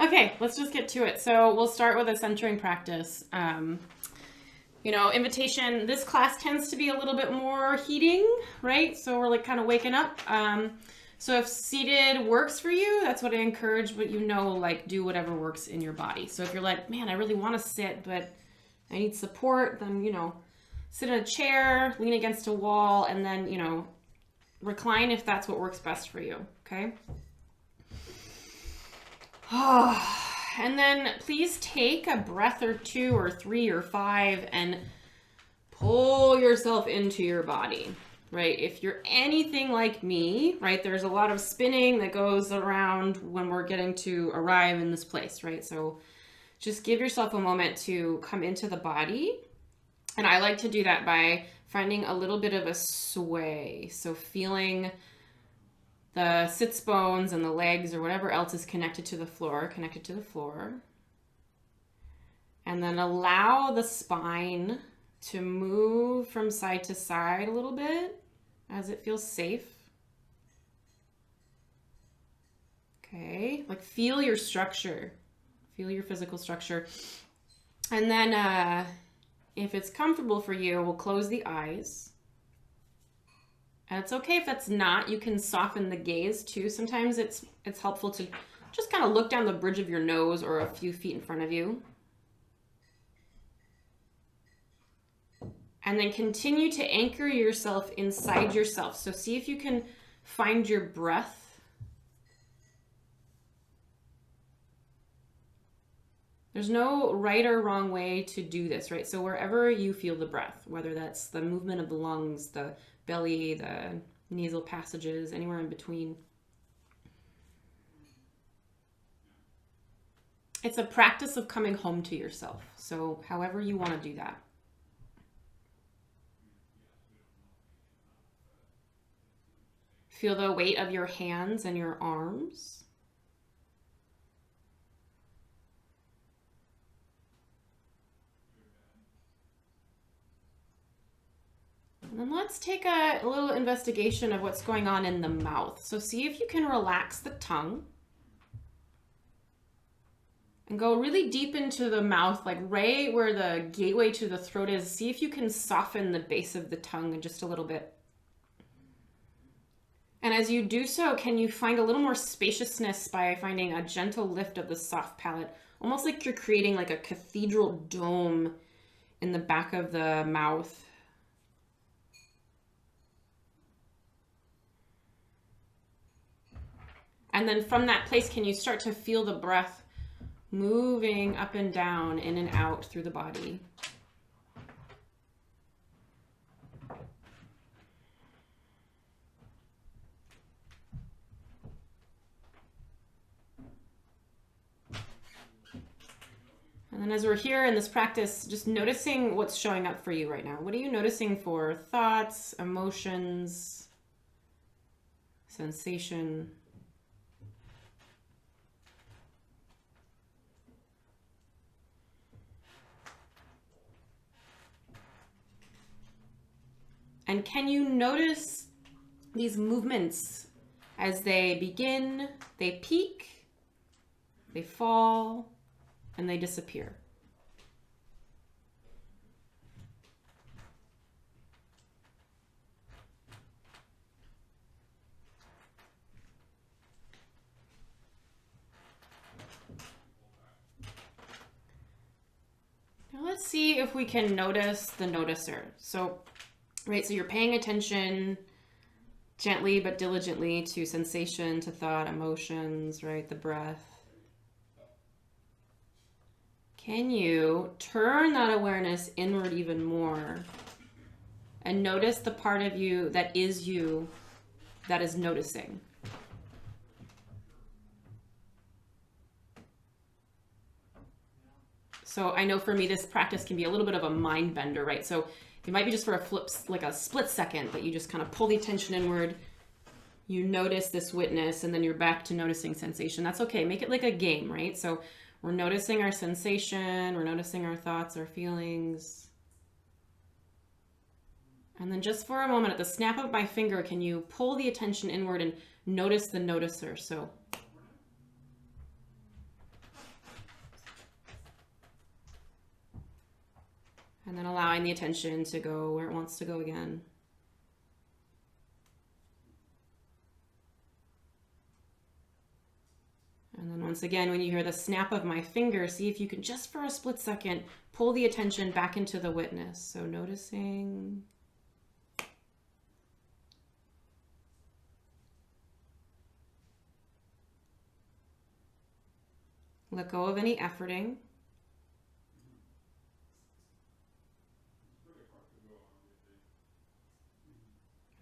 Okay, let's just get to it. So we'll start with a centering practice. Um, you know, invitation, this class tends to be a little bit more heating, right? So we're like kind of waking up. Um, so if seated works for you, that's what I encourage, but you know, like do whatever works in your body. So if you're like, man, I really want to sit, but I need support, then, you know, sit in a chair, lean against a wall, and then, you know, recline if that's what works best for you, okay? and then please take a breath or two or three or five and pull yourself into your body, right? If you're anything like me, right, there's a lot of spinning that goes around when we're getting to arrive in this place, right? So just give yourself a moment to come into the body. And I like to do that by finding a little bit of a sway. So feeling the sits bones and the legs or whatever else is connected to the floor, connected to the floor. And then allow the spine to move from side to side a little bit as it feels safe. Okay, like feel your structure, feel your physical structure. And then uh, if it's comfortable for you, we'll close the eyes. And it's okay if that's not. You can soften the gaze too. Sometimes it's it's helpful to just kind of look down the bridge of your nose or a few feet in front of you. And then continue to anchor yourself inside yourself. So see if you can find your breath. There's no right or wrong way to do this, right? So wherever you feel the breath, whether that's the movement of the lungs, the belly, the nasal passages, anywhere in between. It's a practice of coming home to yourself. So, however you want to do that. Feel the weight of your hands and your arms. And then let's take a, a, little investigation of what's going on in the mouth. So see if you can relax the tongue. And go really deep into the mouth, like right where the gateway to the throat is. See if you can soften the base of the tongue just a little bit. And as you do so, can you find a little more spaciousness by finding a gentle lift of the soft palate, almost like you're creating like a cathedral dome in the back of the mouth. And then from that place, can you start to feel the breath moving up and down, in and out through the body? And then as we're here in this practice, just noticing what's showing up for you right now. What are you noticing for thoughts, emotions, sensation? And can you notice these movements as they begin, they peak, they fall, and they disappear? Now let's see if we can notice the noticer. So right? So you're paying attention gently but diligently to sensation, to thought, emotions, right? The breath. Can you turn that awareness inward even more and notice the part of you that is you that is noticing? So I know for me, this practice can be a little bit of a mind bender, right? So it might be just for a flip, like a split second, but you just kind of pull the attention inward. You notice this witness, and then you're back to noticing sensation. That's okay. Make it like a game, right? So we're noticing our sensation, we're noticing our thoughts, our feelings. And then just for a moment, at the snap of my finger, can you pull the attention inward and notice the noticer? So And then allowing the attention to go where it wants to go again. And then once again, when you hear the snap of my finger, see if you can just for a split second pull the attention back into the witness. So noticing. Let go of any efforting.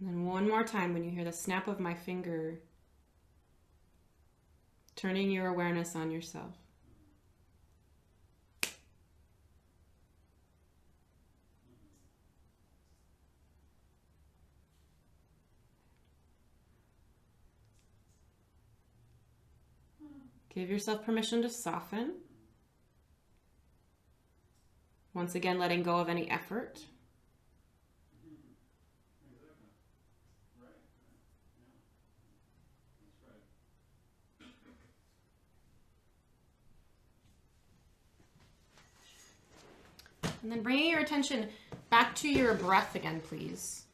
And then one more time when you hear the snap of my finger, turning your awareness on yourself. Give yourself permission to soften. Once again, letting go of any effort. And then bringing your attention back to your breath again, please.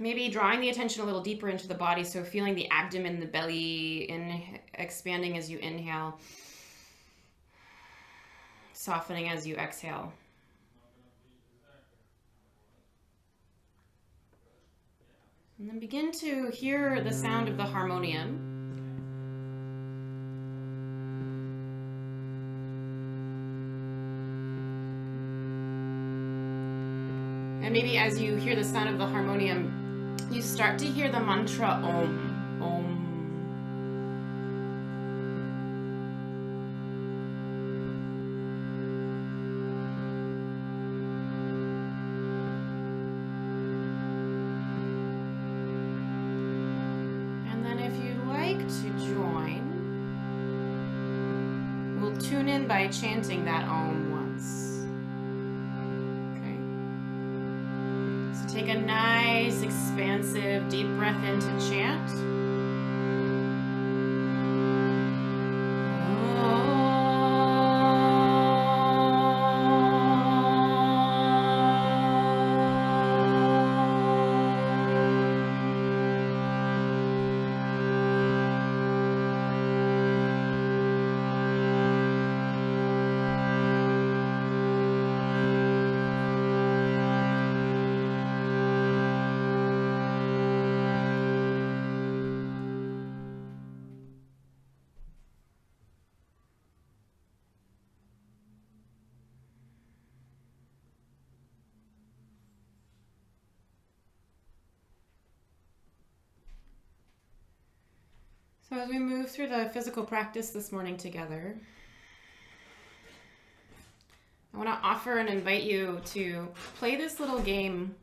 Maybe drawing the attention a little deeper into the body, so feeling the abdomen, the belly in expanding as you inhale, softening as you exhale. And then begin to hear the sound of the harmonium. And maybe as you hear the sound of the harmonium, you start to hear the mantra Om. Om. And then if you'd like to join, we'll tune in by chanting that Om deep breath in to chant. So, as we move through the physical practice this morning together, I want to offer and invite you to play this little game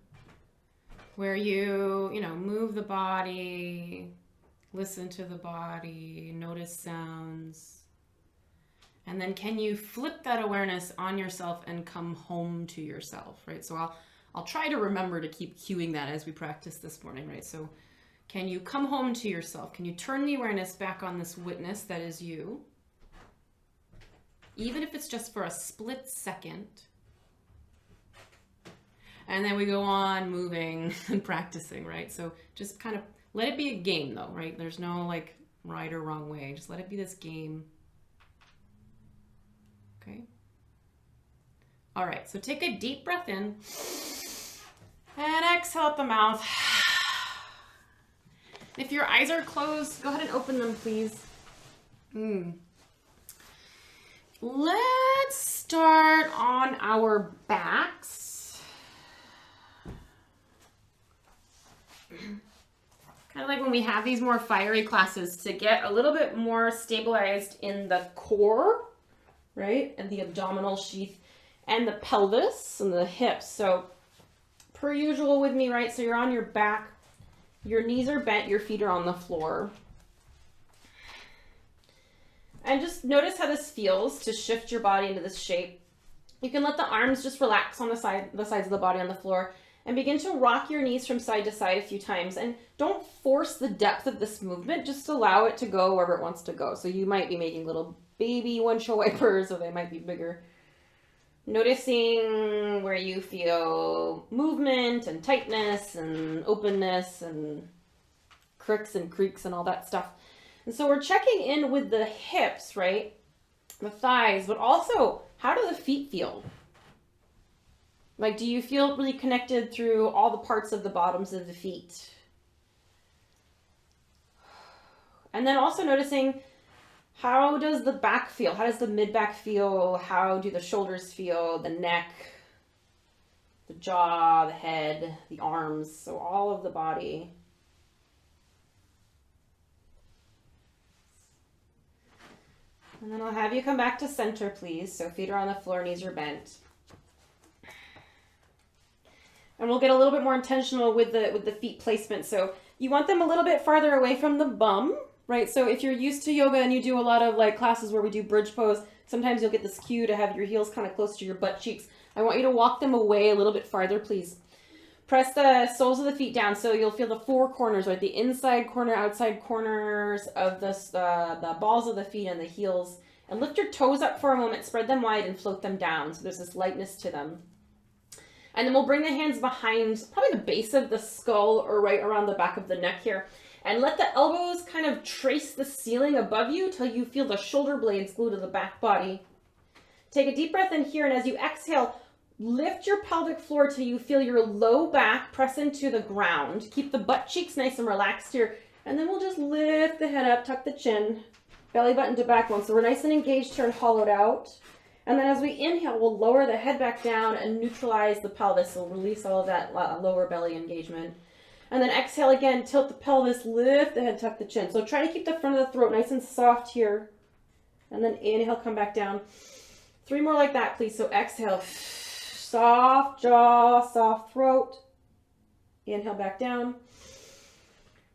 where you, you know, move the body, listen to the body, notice sounds. And then can you flip that awareness on yourself and come home to yourself, right? So I'll I'll try to remember to keep cueing that as we practice this morning, right? So can you come home to yourself? Can you turn the awareness back on this witness that is you? Even if it's just for a split second. And then we go on moving and practicing, right? So just kind of let it be a game though, right? There's no like right or wrong way. Just let it be this game. Okay. All right, so take a deep breath in and exhale out the mouth. If your eyes are closed, go ahead and open them, please. Mm. Let's start on our backs. kind of like when we have these more fiery classes to get a little bit more stabilized in the core, right? And the abdominal sheath and the pelvis and the hips. So per usual with me, right? So you're on your back, your knees are bent, your feet are on the floor. And just notice how this feels to shift your body into this shape. You can let the arms just relax on the side the sides of the body on the floor and begin to rock your knees from side to side a few times. And don't force the depth of this movement, just allow it to go wherever it wants to go. So you might be making little baby windshield wipers, so they might be bigger. Noticing where you feel movement and tightness and openness and cricks and creaks and all that stuff. And so we're checking in with the hips, right? The thighs, but also how do the feet feel? Like, do you feel really connected through all the parts of the bottoms of the feet? And then also noticing how does the back feel? How does the mid back feel? How do the shoulders feel? The neck, the jaw, the head, the arms, so all of the body. And then I'll have you come back to center, please. So feet are on the floor, knees are bent. And we'll get a little bit more intentional with the with the feet placement. So you want them a little bit farther away from the bum, right? So if you're used to yoga and you do a lot of like classes where we do bridge pose, sometimes you'll get this cue to have your heels kind of close to your butt cheeks. I want you to walk them away a little bit farther, please. Press the soles of the feet down so you'll feel the four corners, right? The inside corner, outside corners of the, uh, the balls of the feet and the heels. And lift your toes up for a moment, spread them wide and float them down. So there's this lightness to them. And then we'll bring the hands behind probably the base of the skull or right around the back of the neck here. And let the elbows kind of trace the ceiling above you till you feel the shoulder blades glue to the back body. Take a deep breath in here, and as you exhale, lift your pelvic floor till you feel your low back press into the ground. Keep the butt cheeks nice and relaxed here. And then we'll just lift the head up, tuck the chin, belly button to backbone. So we're nice and engaged here and hollowed out. And then as we inhale, we'll lower the head back down and neutralize the pelvis. So release all of that uh, lower belly engagement. And then exhale again, tilt the pelvis, lift the head, tuck the chin. So try to keep the front of the throat nice and soft here. And then inhale, come back down. Three more like that, please. So exhale, soft jaw, soft throat. Inhale back down.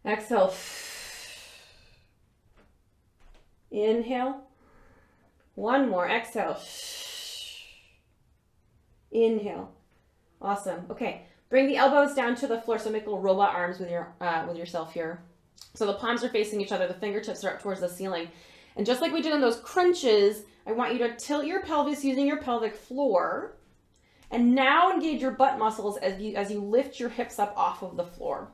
Exhale. Inhale. One more. Exhale. Inhale. Awesome. Okay. Bring the elbows down to the floor. So make little robot arms with your uh, with yourself here. So the palms are facing each other. The fingertips are up towards the ceiling. And just like we did in those crunches, I want you to tilt your pelvis using your pelvic floor. And now engage your butt muscles as you as you lift your hips up off of the floor.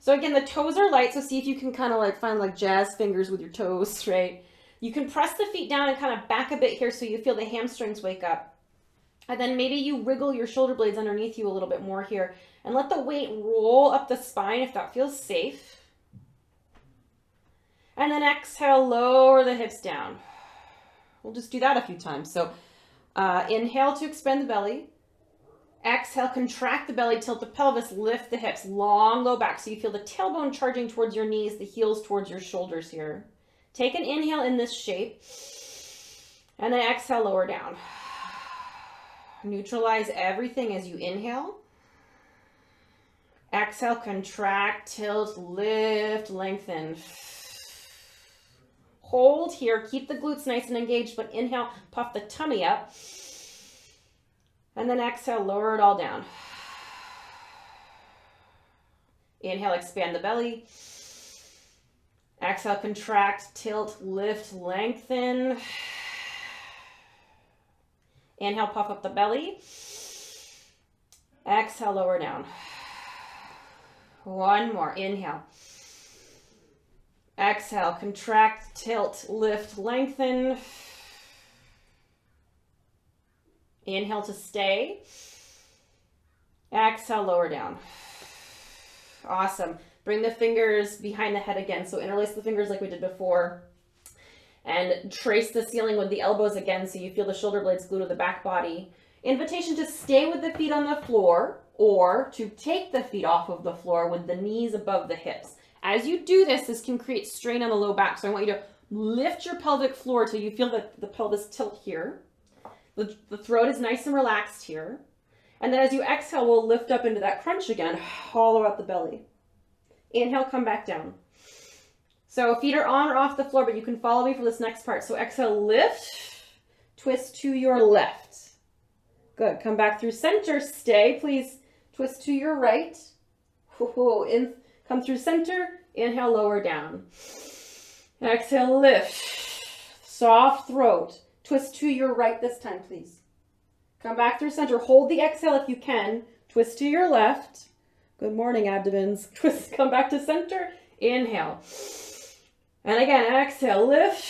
So again, the toes are light, so see if you can kind of like find like jazz fingers with your toes, right? You can press the feet down and kind of back a bit here so you feel the hamstrings wake up. And then maybe you wriggle your shoulder blades underneath you a little bit more here and let the weight roll up the spine if that feels safe. And then exhale, lower the hips down. We'll just do that a few times. So uh, inhale to expand the belly. Exhale, contract the belly, tilt the pelvis, lift the hips, long low back. So you feel the tailbone charging towards your knees, the heels towards your shoulders here. Take an inhale in this shape. And then exhale, lower down. Neutralize everything as you inhale. Exhale, contract, tilt, lift, lengthen. Hold here. Keep the glutes nice and engaged, but inhale, puff the tummy up. And then exhale, lower it all down. Inhale, expand the belly. Exhale, contract, tilt, lift, lengthen. Inhale, puff up the belly. Exhale, lower down. One more. Inhale. Exhale, contract, tilt, lift, lengthen. Inhale to stay. Exhale, lower down. Awesome. Bring the fingers behind the head again. So interlace the fingers like we did before. And trace the ceiling with the elbows again so you feel the shoulder blades glue to the back body. Invitation to stay with the feet on the floor or to take the feet off of the floor with the knees above the hips. As you do this, this can create strain on the low back. So I want you to lift your pelvic floor till you feel the, the pelvis tilt here. The, the throat is nice and relaxed here. And then as you exhale, we'll lift up into that crunch again, hollow out the belly. Inhale, come back down. So feet are on or off the floor, but you can follow me for this next part. So exhale, lift, twist to your left. Good, come back through center, stay, please. Twist to your right. In, come through center, inhale, lower down. Exhale, lift. Soft throat. Twist to your right this time, please. Come back through center. Hold the exhale if you can. Twist to your left. Good morning, abdomens. Twist, come back to center. Inhale. And again, exhale, lift.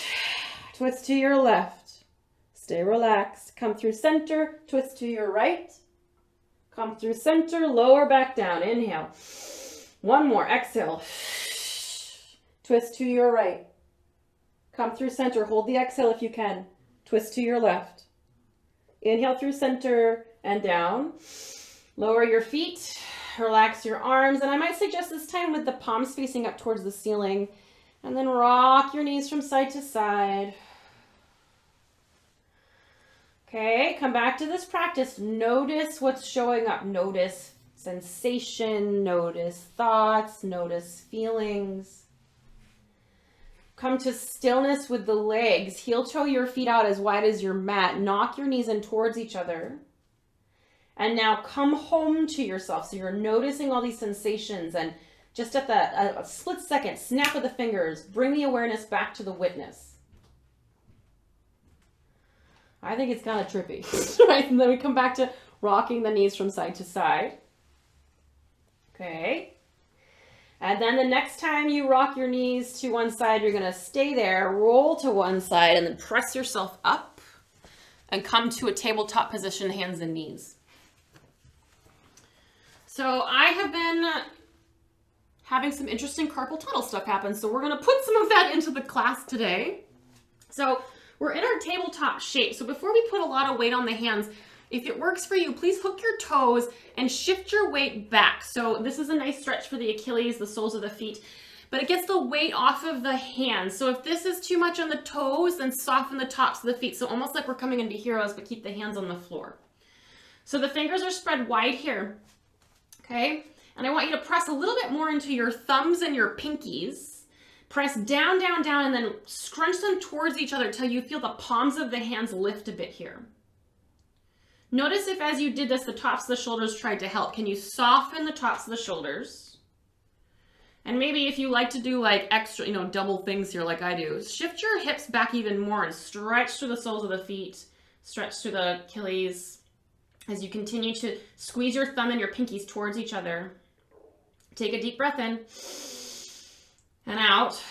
Twist to your left. Stay relaxed. Come through center. Twist to your right. Come through center. Lower back down. Inhale. One more. Exhale. Twist to your right. Come through center. Hold the exhale if you can. Twist to your left. Inhale through center and down. Lower your feet. Relax your arms. And I might suggest this time with the palms facing up towards the ceiling. And then rock your knees from side to side. Okay, come back to this practice. Notice what's showing up. Notice sensation, notice thoughts, notice feelings. Come to stillness with the legs. Heel toe your feet out as wide as your mat. Knock your knees in towards each other. And now come home to yourself. So you're noticing all these sensations and just at the a, split second, snap of the fingers, bring the awareness back to the witness. I think it's kind of trippy, right? And then we come back to rocking the knees from side to side. Okay. And then the next time you rock your knees to one side, you're gonna stay there, roll to one side, and then press yourself up and come to a tabletop position, hands and knees. So I have been having some interesting carpal tunnel stuff happen, so we're gonna put some of that into the class today. So we're in our tabletop shape. So before we put a lot of weight on the hands, if it works for you, please hook your toes and shift your weight back. So this is a nice stretch for the Achilles, the soles of the feet, but it gets the weight off of the hands. So if this is too much on the toes, then soften the tops of the feet. So almost like we're coming into heroes, but keep the hands on the floor. So the fingers are spread wide here, okay? And I want you to press a little bit more into your thumbs and your pinkies. Press down, down, down, and then scrunch them towards each other till you feel the palms of the hands lift a bit here. Notice if as you did this, the tops of the shoulders tried to help. Can you soften the tops of the shoulders? And maybe if you like to do like extra, you know, double things here like I do, shift your hips back even more and stretch through the soles of the feet, stretch through the Achilles as you continue to squeeze your thumb and your pinkies towards each other. Take a deep breath in and out.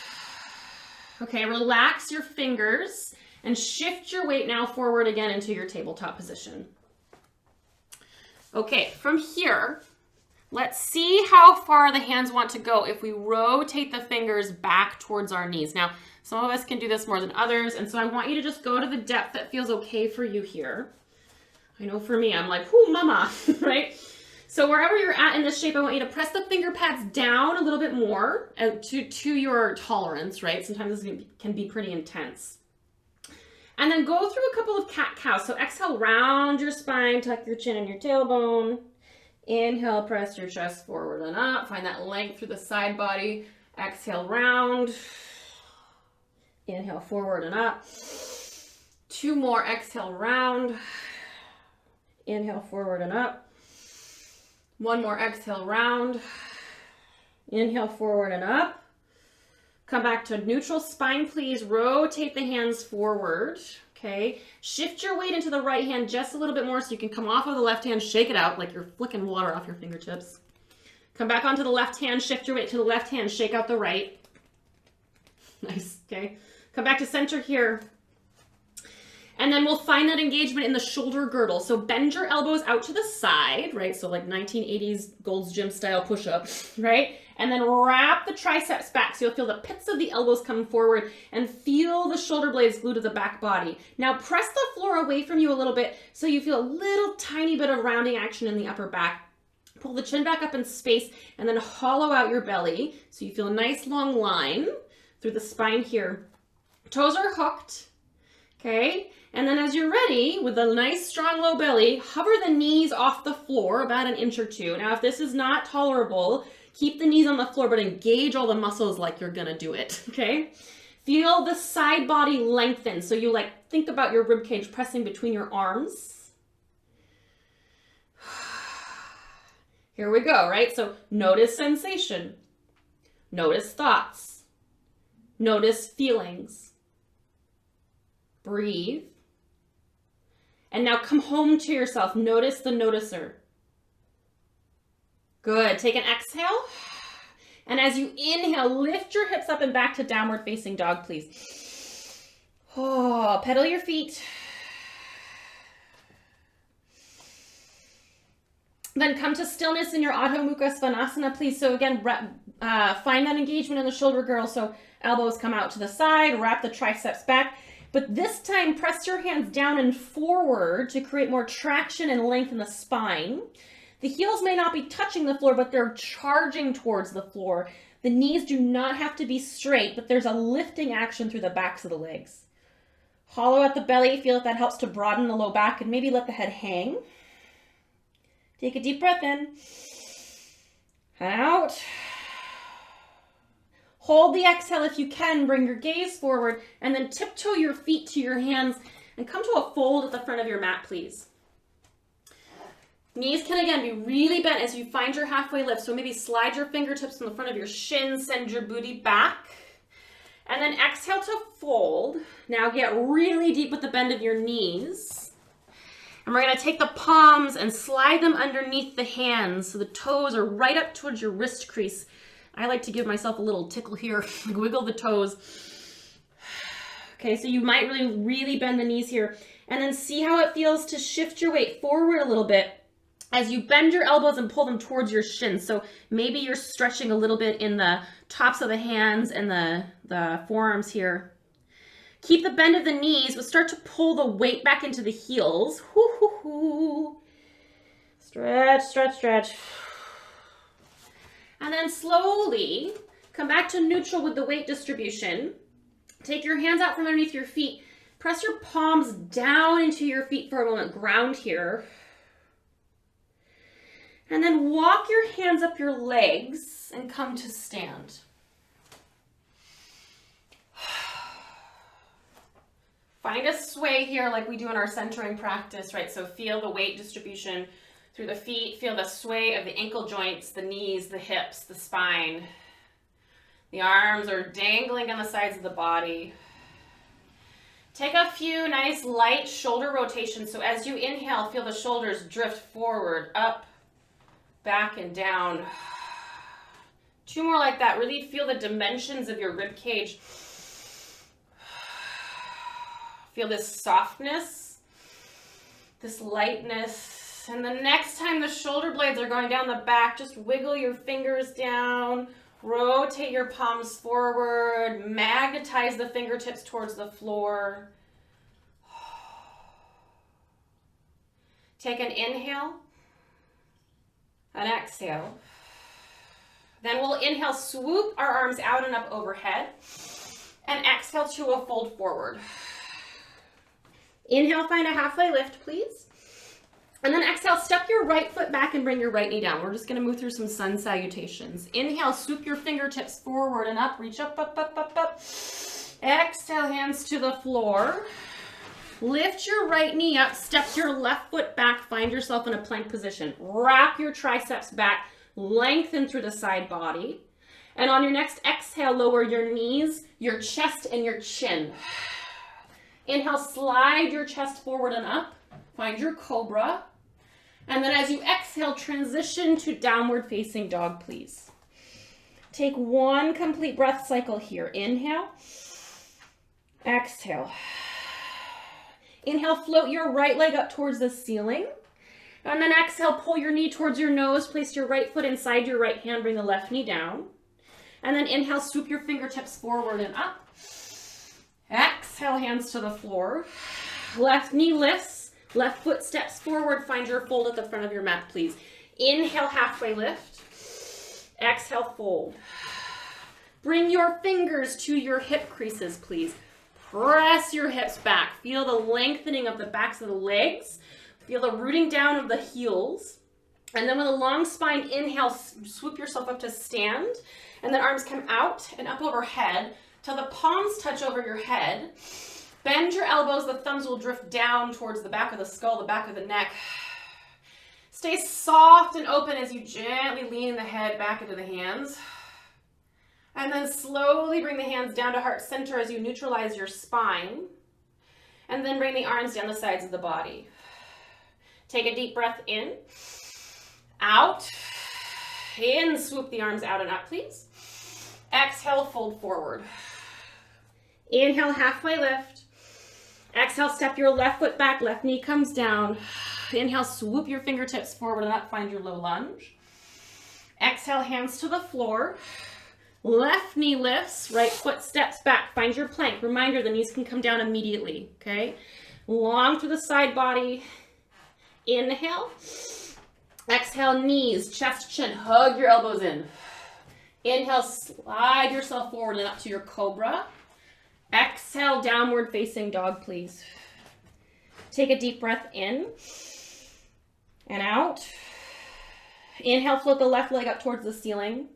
Okay, relax your fingers and shift your weight now forward again into your tabletop position. Okay, from here, let's see how far the hands want to go if we rotate the fingers back towards our knees. Now, some of us can do this more than others, and so I want you to just go to the depth that feels okay for you here. I know for me, I'm like, whoo, mama, right? So wherever you're at in this shape, I want you to press the finger pads down a little bit more uh, to, to your tolerance, right? Sometimes this can be pretty intense. And then go through a couple of cat-cows. So exhale, round your spine, tuck your chin and your tailbone. Inhale, press your chest forward and up. Find that length through the side body. Exhale, round. Inhale, forward and up. Two more, exhale, round. Inhale, forward and up. One more, exhale, round. Inhale, forward and up. Come back to neutral spine, please. Rotate the hands forward. Okay. Shift your weight into the right hand just a little bit more so you can come off of the left hand, shake it out like you're flicking water off your fingertips. Come back onto the left hand, shift your weight to the left hand, shake out the right. Nice, okay. Come back to center here. And then we'll find that engagement in the shoulder girdle. So bend your elbows out to the side, right? So like 1980s Gold's Gym style push-up, right? And then wrap the triceps back so you'll feel the pits of the elbows come forward and feel the shoulder blades glued to the back body. Now press the floor away from you a little bit so you feel a little tiny bit of rounding action in the upper back. Pull the chin back up in space and then hollow out your belly so you feel a nice long line through the spine here. Toes are hooked, okay? And then as you're ready, with a nice strong low belly, hover the knees off the floor about an inch or two. Now, if this is not tolerable, keep the knees on the floor, but engage all the muscles like you're gonna do it, okay? Feel the side body lengthen. So you like think about your rib cage pressing between your arms. Here we go, right? So notice sensation. Notice thoughts. Notice feelings. Breathe. And now come home to yourself. Notice the noticer. Good. Take an exhale. And as you inhale, lift your hips up and back to downward facing dog, please. Oh, pedal your feet. Then come to stillness in your Adho Mukha Svanasana, please. So again, uh, find that engagement in the shoulder girdle. So elbows come out to the side, wrap the triceps back. But this time, press your hands down and forward to create more traction and length in the spine. The heels may not be touching the floor, but they're charging towards the floor. The knees do not have to be straight, but there's a lifting action through the backs of the legs. Hollow out the belly, feel if that helps to broaden the low back and maybe let the head hang. Take a deep breath in out. Hold the exhale if you can, bring your gaze forward, and then tiptoe your feet to your hands and come to a fold at the front of your mat, please. Knees can again be really bent as you find your halfway lift. So maybe slide your fingertips in the front of your shins, send your booty back. And then exhale to fold. Now get really deep with the bend of your knees. And we're gonna take the palms and slide them underneath the hands so the toes are right up towards your wrist crease. I like to give myself a little tickle here, wiggle the toes. Okay, so you might really, really bend the knees here. And then see how it feels to shift your weight forward a little bit as you bend your elbows and pull them towards your shins. So maybe you're stretching a little bit in the tops of the hands and the, the forearms here. Keep the bend of the knees, but start to pull the weight back into the heels. Hoo, hoo, hoo. Stretch, stretch, stretch. And then slowly come back to neutral with the weight distribution. Take your hands out from underneath your feet. Press your palms down into your feet for a moment. Ground here. And then walk your hands up your legs and come to stand. Find a sway here like we do in our centering practice, right? So feel the weight distribution through the feet. Feel the sway of the ankle joints, the knees, the hips, the spine. The arms are dangling on the sides of the body. Take a few nice light shoulder rotations. So as you inhale, feel the shoulders drift forward, up, back, and down. Two more like that. Really feel the dimensions of your rib cage Feel this softness, this lightness. And the next time the shoulder blades are going down the back, just wiggle your fingers down, rotate your palms forward, magnetize the fingertips towards the floor. Take an inhale, an exhale. Then we'll inhale, swoop our arms out and up overhead, and exhale to a fold forward. Inhale, find a halfway lift, please. And then exhale, step your right foot back and bring your right knee down. We're just gonna move through some sun salutations. Inhale, swoop your fingertips forward and up, reach up, up, up, up, up. Exhale, hands to the floor. Lift your right knee up, step your left foot back, find yourself in a plank position. Wrap your triceps back, lengthen through the side body. And on your next exhale, lower your knees, your chest, and your chin. Inhale, slide your chest forward and up. Find your cobra. And then as you exhale, transition to downward facing dog, please. Take one complete breath cycle here. Inhale. Exhale. Inhale, float your right leg up towards the ceiling. And then exhale, pull your knee towards your nose. Place your right foot inside your right hand. Bring the left knee down. And then inhale, swoop your fingertips forward and up. Exhale, hands to the floor. Left knee lifts, left foot steps forward. Find your fold at the front of your mat, please. Inhale, halfway lift. Exhale, fold. Bring your fingers to your hip creases, please. Press your hips back. Feel the lengthening of the backs of the legs. Feel the rooting down of the heels. And then with a long spine, inhale, swoop yourself up to stand. And then arms come out and up overhead till the palms touch over your head. Bend your elbows, the thumbs will drift down towards the back of the skull, the back of the neck. Stay soft and open as you gently lean the head back into the hands. And then slowly bring the hands down to heart center as you neutralize your spine. And then bring the arms down the sides of the body. Take a deep breath in, out, in, swoop the arms out and up, please. Exhale, fold forward. Inhale, halfway lift. Exhale, step your left foot back, left knee comes down. Inhale, swoop your fingertips forward and up, find your low lunge. Exhale, hands to the floor. Left knee lifts, right foot steps back. Find your plank. Reminder, the knees can come down immediately, okay? Long through the side body. Inhale. Exhale, knees, chest, chin. Hug your elbows in. Inhale, slide yourself forward and up to your cobra. Exhale, downward facing dog, please. Take a deep breath in and out. Inhale, float the left leg up towards the ceiling.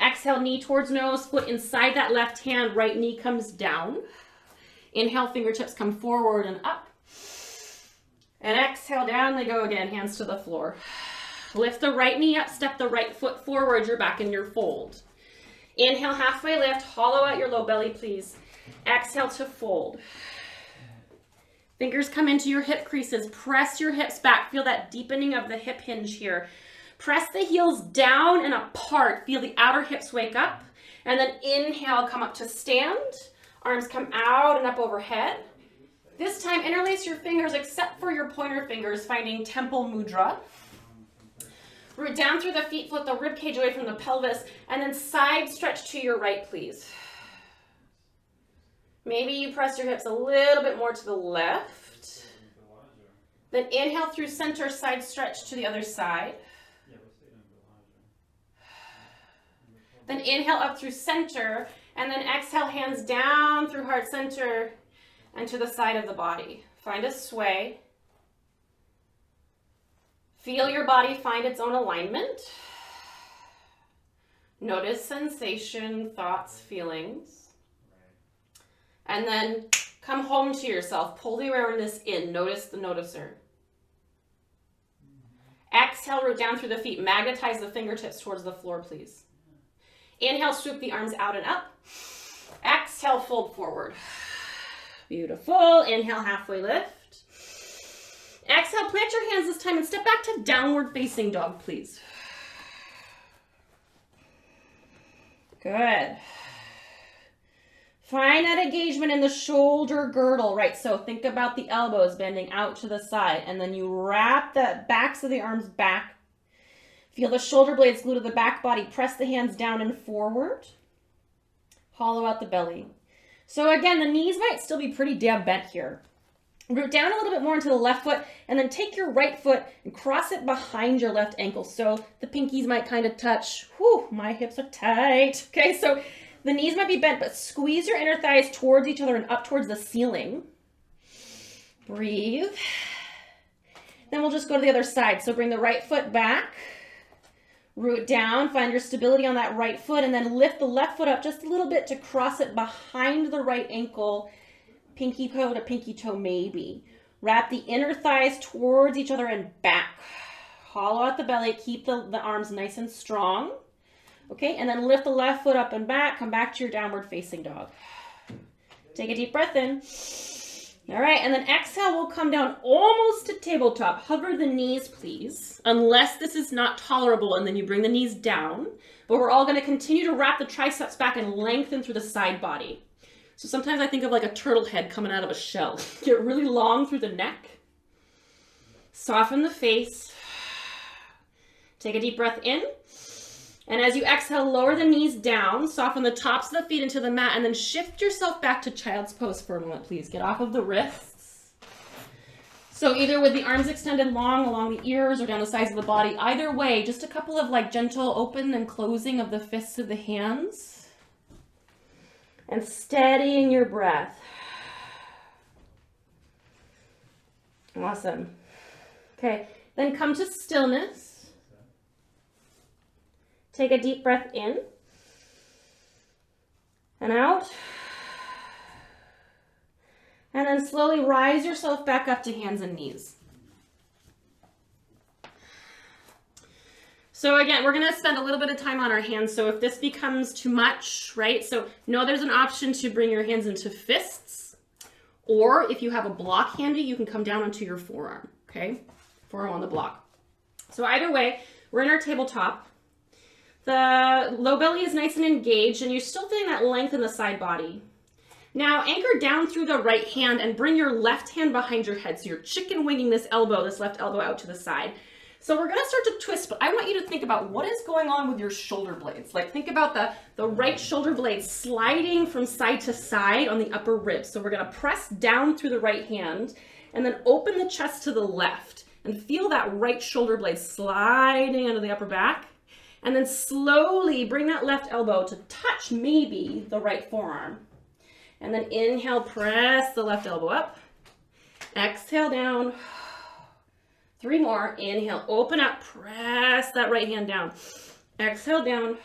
Exhale, knee towards nose, foot inside that left hand, right knee comes down. Inhale, fingertips come forward and up. And exhale, down they go again, hands to the floor. Lift the right knee up, step the right foot forward, you're back in your fold. Inhale, halfway lift, hollow out your low belly, please. Exhale to fold. Fingers come into your hip creases. Press your hips back. Feel that deepening of the hip hinge here. Press the heels down and apart. Feel the outer hips wake up. And then inhale, come up to stand. Arms come out and up overhead. This time, interlace your fingers except for your pointer fingers, finding temple mudra. Root down through the feet, flip the rib cage away from the pelvis, and then side stretch to your right, please. Maybe you press your hips a little bit more to the left. Then inhale through center, side stretch to the other side. Then inhale up through center, and then exhale, hands down through heart center and to the side of the body. Find a sway. Feel your body find its own alignment. Notice sensation, thoughts, feelings. And then come home to yourself. Pull the awareness in. Notice the noticer. Exhale, root down through the feet. Magnetize the fingertips towards the floor, please. Inhale, swoop the arms out and up. Exhale, fold forward. Beautiful. Inhale, halfway lift. Exhale, plant your hands this time and step back to downward facing dog, please. Good. Find that engagement in the shoulder girdle, right? So think about the elbows bending out to the side, and then you wrap the backs of the arms back. Feel the shoulder blades glue to the back body. Press the hands down and forward. Hollow out the belly. So again, the knees might still be pretty damn bent here. Root down a little bit more into the left foot and then take your right foot and cross it behind your left ankle. So the pinkies might kind of touch. Whew, my hips are tight. Okay, so the knees might be bent, but squeeze your inner thighs towards each other and up towards the ceiling. Breathe. Then we'll just go to the other side. So bring the right foot back. Root down, find your stability on that right foot, and then lift the left foot up just a little bit to cross it behind the right ankle pinky toe to pinky toe maybe. Wrap the inner thighs towards each other and back. Hollow out the belly, keep the, the arms nice and strong. Okay, and then lift the left foot up and back, come back to your downward facing dog. Take a deep breath in. All right, and then exhale, we'll come down almost to tabletop. Hover the knees, please, unless this is not tolerable, and then you bring the knees down. But we're all gonna continue to wrap the triceps back and lengthen through the side body. So sometimes I think of like a turtle head coming out of a shell. Get really long through the neck. Soften the face. Take a deep breath in. And as you exhale, lower the knees down, soften the tops of the feet into the mat, and then shift yourself back to child's pose for a moment, please. Get off of the wrists. So either with the arms extended long along the ears or down the sides of the body, either way, just a couple of like gentle open and closing of the fists of the hands and steadying your breath. Awesome. Okay, then come to stillness. Take a deep breath in and out. And then slowly rise yourself back up to hands and knees. So again, we're gonna spend a little bit of time on our hands. So if this becomes too much, right? So know there's an option to bring your hands into fists, or if you have a block handy, you can come down onto your forearm, okay? Forearm on the block. So either way, we're in our tabletop. The low belly is nice and engaged, and you're still feeling that length in the side body. Now anchor down through the right hand and bring your left hand behind your head. So you're chicken winging this elbow, this left elbow out to the side. So we're gonna start to twist, but I want you to think about what is going on with your shoulder blades. Like think about the, the right shoulder blade sliding from side to side on the upper rib. So we're gonna press down through the right hand and then open the chest to the left and feel that right shoulder blade sliding under the upper back. And then slowly bring that left elbow to touch maybe the right forearm. And then inhale, press the left elbow up. Exhale down. Three more. Inhale, open up, press that right hand down. Exhale down.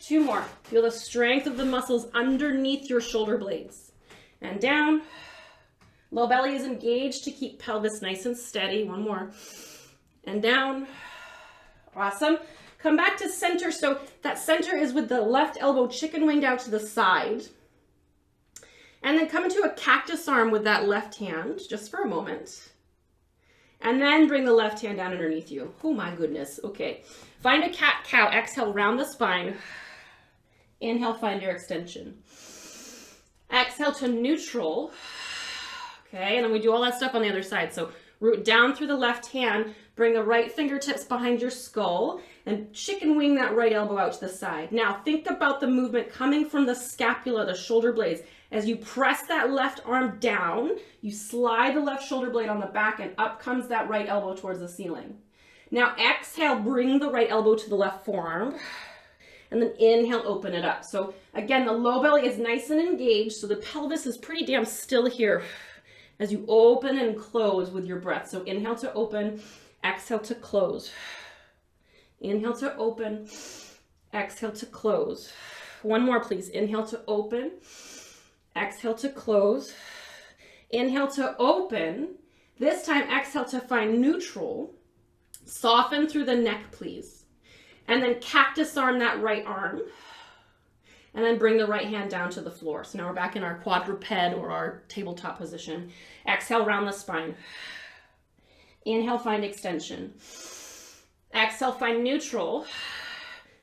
Two more. Feel the strength of the muscles underneath your shoulder blades. And down. Low belly is engaged to keep pelvis nice and steady. One more. And down. Awesome. Come back to center. So that center is with the left elbow chicken winged out to the side. And then come into a cactus arm with that left hand, just for a moment. And then bring the left hand down underneath you. Oh my goodness. Okay. Find a cat cow. Exhale, round the spine. Inhale, find your extension. Exhale to neutral. Okay, and then we do all that stuff on the other side. So root down through the left hand, bring the right fingertips behind your skull, and chicken wing that right elbow out to the side. Now think about the movement coming from the scapula, the shoulder blades. As you press that left arm down, you slide the left shoulder blade on the back and up comes that right elbow towards the ceiling. Now exhale, bring the right elbow to the left forearm and then inhale, open it up. So again, the low belly is nice and engaged, so the pelvis is pretty damn still here as you open and close with your breath. So inhale to open, exhale to close. Inhale to open, exhale to close. One more, please. Inhale to open, Exhale to close. Inhale to open. This time, exhale to find neutral. Soften through the neck, please. And then cactus arm that right arm. And then bring the right hand down to the floor. So now we're back in our quadruped or our tabletop position. Exhale, round the spine. Inhale, find extension. Exhale, find neutral.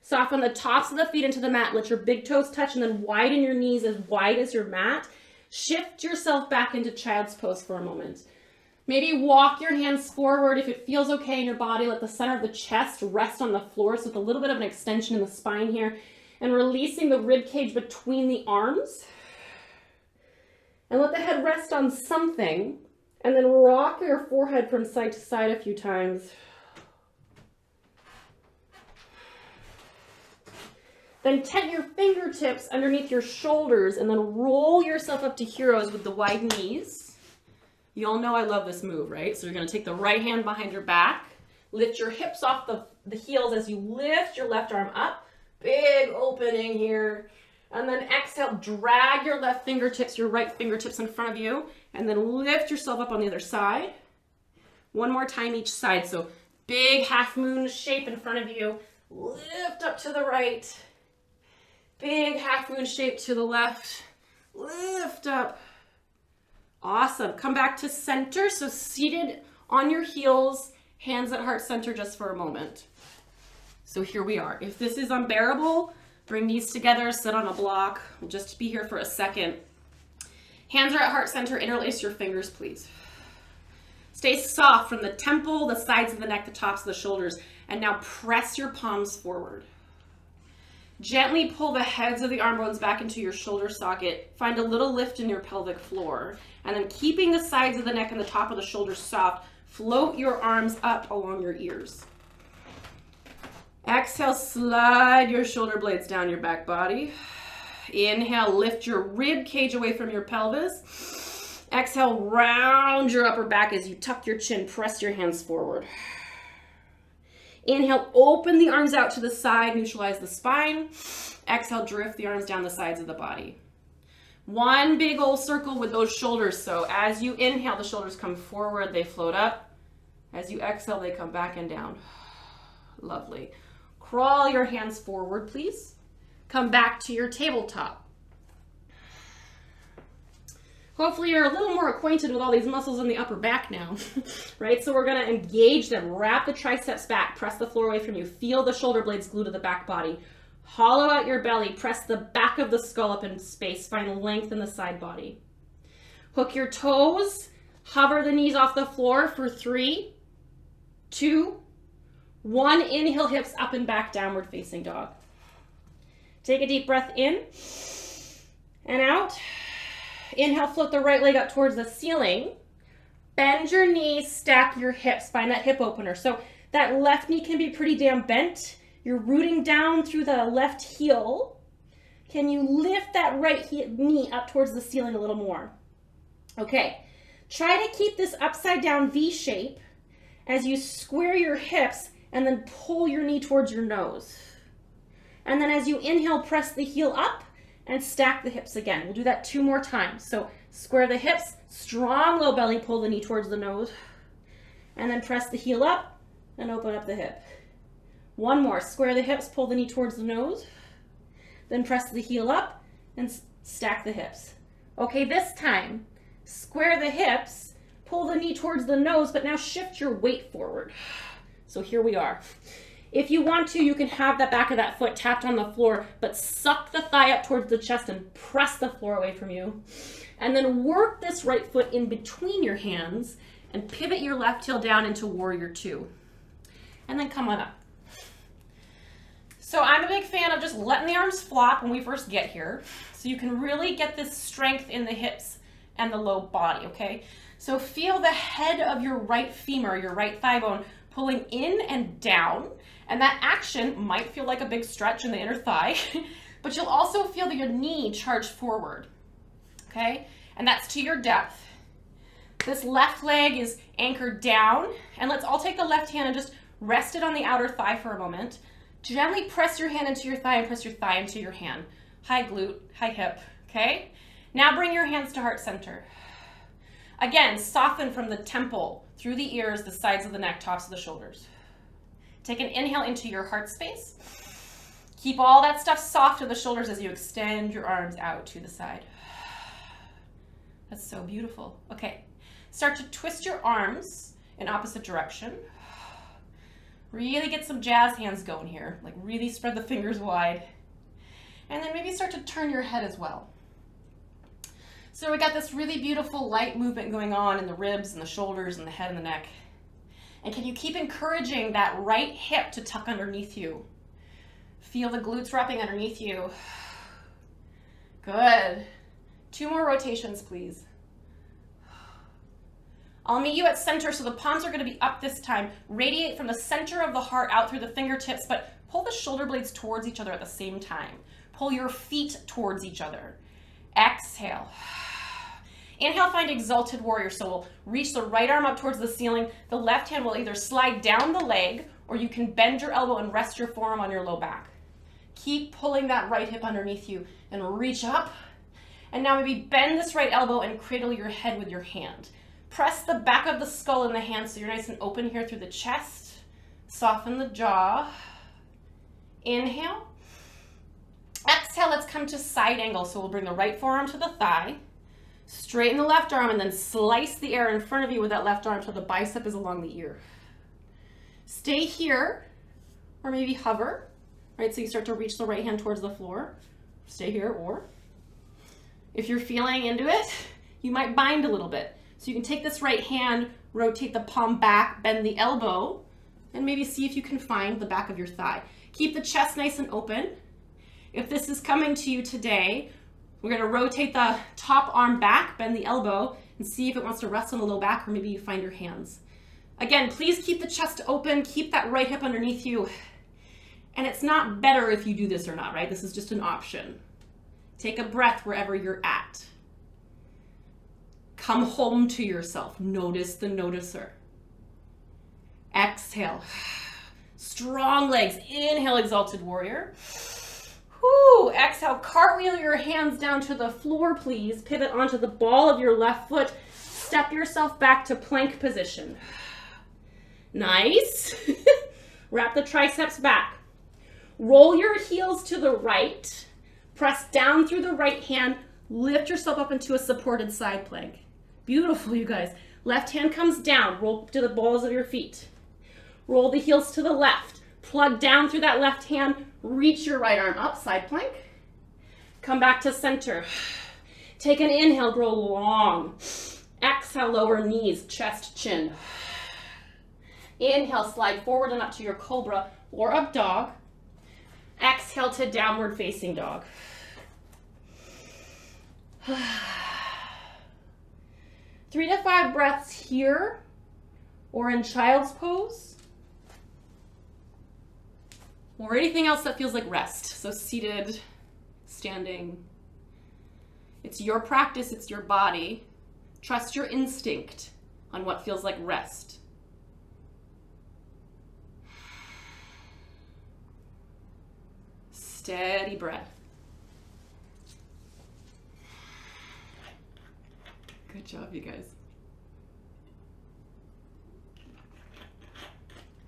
Soften the tops of the feet into the mat. Let your big toes touch and then widen your knees as wide as your mat. Shift yourself back into child's pose for a moment. Maybe walk your hands forward if it feels okay in your body. Let the center of the chest rest on the floor. So with a little bit of an extension in the spine here. And releasing the rib cage between the arms. And let the head rest on something. And then rock your forehead from side to side a few times. Then tent your fingertips underneath your shoulders and then roll yourself up to heroes with the wide knees. You all know I love this move, right? So you're gonna take the right hand behind your back, lift your hips off the, the heels as you lift your left arm up. Big opening here. And then exhale, drag your left fingertips, your right fingertips in front of you, and then lift yourself up on the other side. One more time each side. So big half moon shape in front of you. Lift up to the right Big half moon shape to the left. Lift up. Awesome. Come back to center. So seated on your heels, hands at heart center just for a moment. So here we are. If this is unbearable, bring these together, sit on a block. We'll just be here for a second. Hands are at heart center. Interlace your fingers, please. Stay soft from the temple, the sides of the neck, the tops of the shoulders. And now press your palms forward. Gently pull the heads of the arm bones back into your shoulder socket. Find a little lift in your pelvic floor. And then keeping the sides of the neck and the top of the shoulders soft, float your arms up along your ears. Exhale, slide your shoulder blades down your back body. Inhale, lift your rib cage away from your pelvis. Exhale, round your upper back as you tuck your chin, press your hands forward. Inhale, open the arms out to the side, neutralize the spine. Exhale, drift the arms down the sides of the body. One big old circle with those shoulders. So as you inhale, the shoulders come forward, they float up. As you exhale, they come back and down. Lovely. Crawl your hands forward, please. Come back to your tabletop. Hopefully you're a little more acquainted with all these muscles in the upper back now, right? So we're gonna engage them, wrap the triceps back, press the floor away from you, feel the shoulder blades glue to the back body, hollow out your belly, press the back of the skull up in space, find length in the side body. Hook your toes, hover the knees off the floor for three, two, one. Inhale, hips up and back, downward facing dog. Take a deep breath in and out. Inhale, float the right leg up towards the ceiling. Bend your knees, stack your hips, find that hip opener. So that left knee can be pretty damn bent. You're rooting down through the left heel. Can you lift that right knee up towards the ceiling a little more? Okay, try to keep this upside down V shape as you square your hips and then pull your knee towards your nose. And then as you inhale, press the heel up and stack the hips again. We'll do that two more times. So square the hips, strong low belly, pull the knee towards the nose, and then press the heel up and open up the hip. One more, square the hips, pull the knee towards the nose, then press the heel up and stack the hips. Okay, this time, square the hips, pull the knee towards the nose, but now shift your weight forward. So here we are. If you want to, you can have that back of that foot tapped on the floor, but suck the thigh up towards the chest and press the floor away from you. And then work this right foot in between your hands and pivot your left heel down into warrior two. And then come on up. So I'm a big fan of just letting the arms flop when we first get here. So you can really get this strength in the hips and the low body, okay? So feel the head of your right femur, your right thigh bone, pulling in and down and that action might feel like a big stretch in the inner thigh, but you'll also feel that your knee charge forward, okay? And that's to your depth. This left leg is anchored down, and let's all take the left hand and just rest it on the outer thigh for a moment. Gently press your hand into your thigh and press your thigh into your hand. High glute, high hip, okay? Now bring your hands to heart center. Again, soften from the temple, through the ears, the sides of the neck, tops of the shoulders. Take an inhale into your heart space. Keep all that stuff soft to the shoulders as you extend your arms out to the side. That's so beautiful. Okay, start to twist your arms in opposite direction. Really get some jazz hands going here. Like really spread the fingers wide. And then maybe start to turn your head as well. So we got this really beautiful light movement going on in the ribs and the shoulders and the head and the neck. And can you keep encouraging that right hip to tuck underneath you? Feel the glutes wrapping underneath you. Good. Two more rotations, please. I'll meet you at center, so the palms are going to be up this time. Radiate from the center of the heart out through the fingertips, but pull the shoulder blades towards each other at the same time. Pull your feet towards each other. Exhale. Inhale, find exalted warrior. So we'll reach the right arm up towards the ceiling. The left hand will either slide down the leg or you can bend your elbow and rest your forearm on your low back. Keep pulling that right hip underneath you and reach up. And now maybe bend this right elbow and cradle your head with your hand. Press the back of the skull in the hand so you're nice and open here through the chest. Soften the jaw. Inhale. Exhale, let's come to side angle. So we'll bring the right forearm to the thigh. Straighten the left arm and then slice the air in front of you with that left arm so the bicep is along the ear. Stay here or maybe hover, right? So you start to reach the right hand towards the floor. Stay here or if you're feeling into it, you might bind a little bit. So you can take this right hand, rotate the palm back, bend the elbow, and maybe see if you can find the back of your thigh. Keep the chest nice and open. If this is coming to you today, we're gonna rotate the top arm back, bend the elbow, and see if it wants to rest on the low back or maybe you find your hands. Again, please keep the chest open, keep that right hip underneath you. And it's not better if you do this or not, right? This is just an option. Take a breath wherever you're at. Come home to yourself. Notice the noticer. Exhale. Strong legs. Inhale, exalted warrior. Whew, exhale, cartwheel your hands down to the floor, please. Pivot onto the ball of your left foot. Step yourself back to plank position. Nice. Wrap the triceps back. Roll your heels to the right. Press down through the right hand. Lift yourself up into a supported side plank. Beautiful, you guys. Left hand comes down. Roll to the balls of your feet. Roll the heels to the left. Plug down through that left hand. Reach your right arm up, side plank. Come back to center. Take an inhale, grow long. Exhale, lower knees, chest, chin. Inhale, slide forward and up to your cobra or up dog. Exhale to downward facing dog. Three to five breaths here or in child's pose or anything else that feels like rest. So seated, standing. It's your practice, it's your body. Trust your instinct on what feels like rest. Steady breath. Good job, you guys.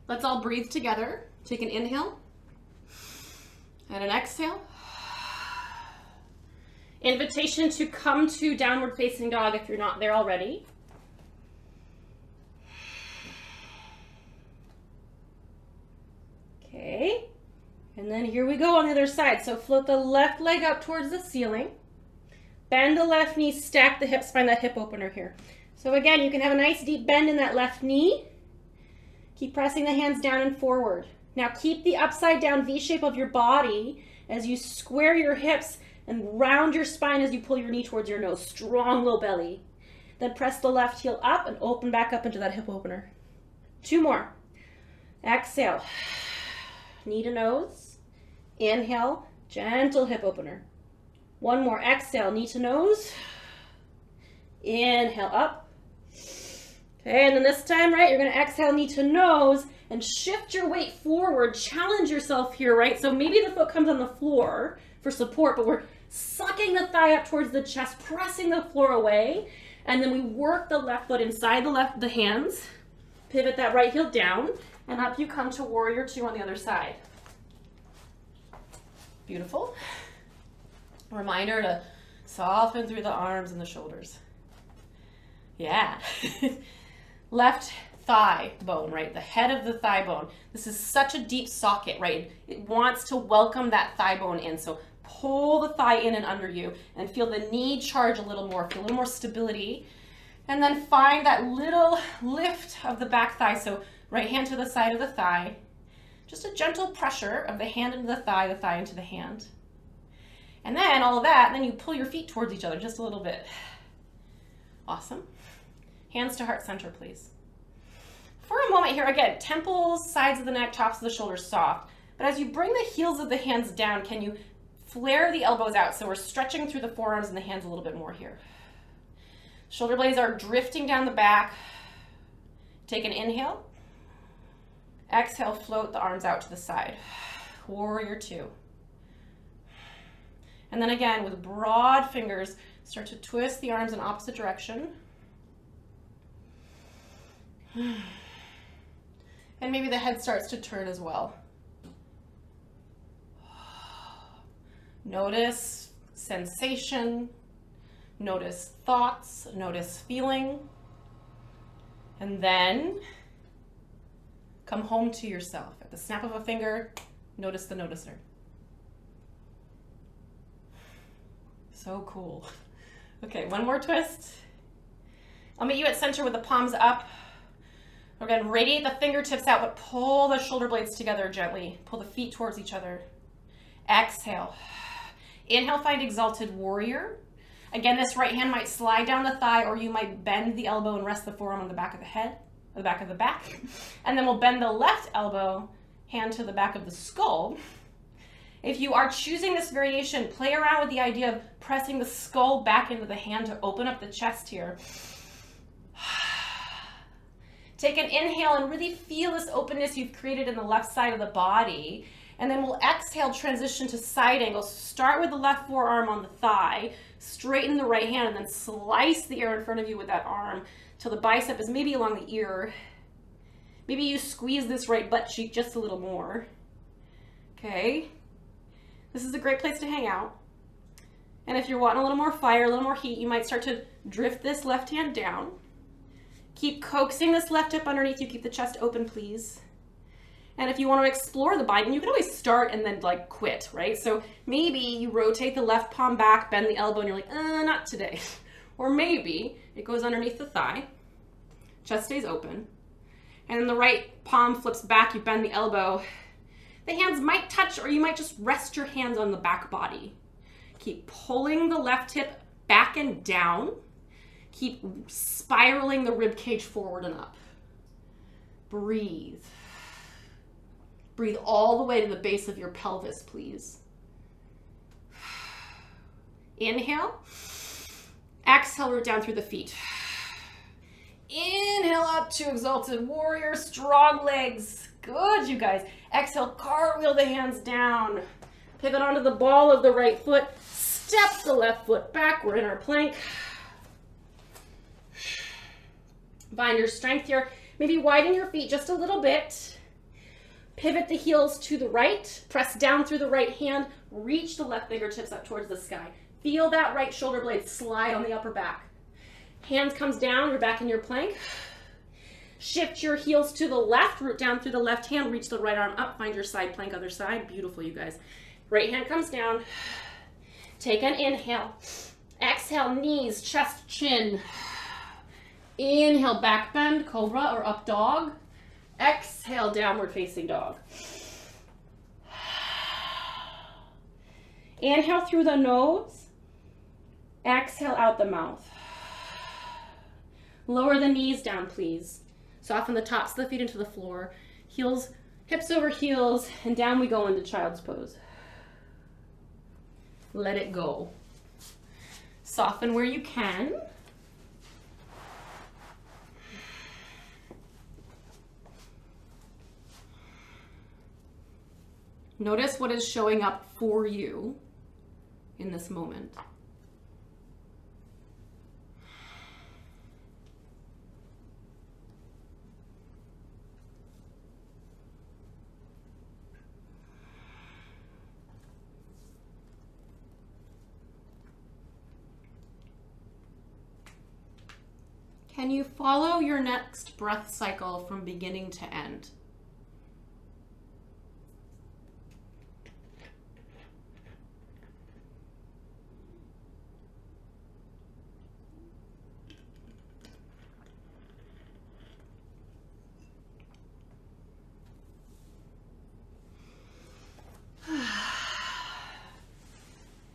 Let's all breathe together. Take an inhale and an exhale. Invitation to come to downward facing dog if you're not there already. Okay. And then here we go on the other side. So float the left leg up towards the ceiling. Bend the left knee, stack the hips, find that hip opener here. So again, you can have a nice deep bend in that left knee. Keep pressing the hands down and forward. Now keep the upside down V shape of your body as you square your hips and round your spine as you pull your knee towards your nose. Strong low belly. Then press the left heel up and open back up into that hip opener. Two more. Exhale. Knee to nose. Inhale. Gentle hip opener. One more. Exhale. Knee to nose. Inhale up. Okay, and then this time, right, you're going to exhale knee to nose and shift your weight forward. Challenge yourself here, right? So maybe the foot comes on the floor for support, but we're sucking the thigh up towards the chest, pressing the floor away. And then we work the left foot inside the left, the hands, pivot that right heel down, and up you come to warrior two on the other side. Beautiful. Reminder to soften through the arms and the shoulders. Yeah. left thigh bone, right? The head of the thigh bone. This is such a deep socket, right? It wants to welcome that thigh bone in. So pull the thigh in and under you and feel the knee charge a little more, feel a little more stability. And then find that little lift of the back thigh. So right hand to the side of the thigh. Just a gentle pressure of the hand into the thigh, the thigh into the hand. And then all of that, then you pull your feet towards each other just a little bit. Awesome. Hands to heart center, please. For a moment here, again, temples, sides of the neck, tops of the shoulders soft. But as you bring the heels of the hands down, can you flare the elbows out? So we're stretching through the forearms and the hands a little bit more here. Shoulder blades are drifting down the back. Take an inhale. Exhale, float the arms out to the side. Warrior two. And then again, with broad fingers, start to twist the arms in opposite direction. And maybe the head starts to turn as well. Notice sensation, notice thoughts, notice feeling, and then come home to yourself. At the snap of a finger, notice the noticer. So cool. Okay, one more twist. I'll meet you at center with the palms up, Again, radiate the fingertips out, but pull the shoulder blades together gently. Pull the feet towards each other. Exhale. Inhale, find exalted warrior. Again, this right hand might slide down the thigh or you might bend the elbow and rest the forearm on the back of the head, the back of the back. And then we'll bend the left elbow, hand to the back of the skull. If you are choosing this variation, play around with the idea of pressing the skull back into the hand to open up the chest here. Take an inhale and really feel this openness you've created in the left side of the body. And then we'll exhale, transition to side angle. Start with the left forearm on the thigh, straighten the right hand, and then slice the air in front of you with that arm till the bicep is maybe along the ear. Maybe you squeeze this right butt cheek just a little more. Okay. This is a great place to hang out. And if you're wanting a little more fire, a little more heat, you might start to drift this left hand down. Keep coaxing this left hip underneath you. Keep the chest open, please. And if you want to explore the bind, you can always start and then like quit, right? So maybe you rotate the left palm back, bend the elbow, and you're like, uh, not today. or maybe it goes underneath the thigh, chest stays open, and then the right palm flips back, you bend the elbow. The hands might touch, or you might just rest your hands on the back body. Keep pulling the left hip back and down. Keep spiraling the rib cage forward and up. Breathe. Breathe all the way to the base of your pelvis, please. Inhale. Exhale, root down through the feet. Inhale up to exalted warrior, strong legs. Good, you guys. Exhale, cartwheel the hands down. Pivot onto the ball of the right foot. Step the left foot back. We're in our plank. Find your strength here. Maybe widen your feet just a little bit. Pivot the heels to the right, press down through the right hand, reach the left fingertips up towards the sky. Feel that right shoulder blade slide on the upper back. Hands comes down, you're back in your plank. Shift your heels to the left, root down through the left hand, reach the right arm up, find your side plank, other side. Beautiful, you guys. Right hand comes down. Take an inhale. Exhale, knees, chest, chin. Inhale, back bend, cobra or up dog. Exhale, downward facing dog. Inhale through the nose. Exhale out the mouth. Lower the knees down, please. Soften the tops of the feet into the floor. Heels, hips over heels, and down we go into child's pose. Let it go. Soften where you can. Notice what is showing up for you in this moment. Can you follow your next breath cycle from beginning to end?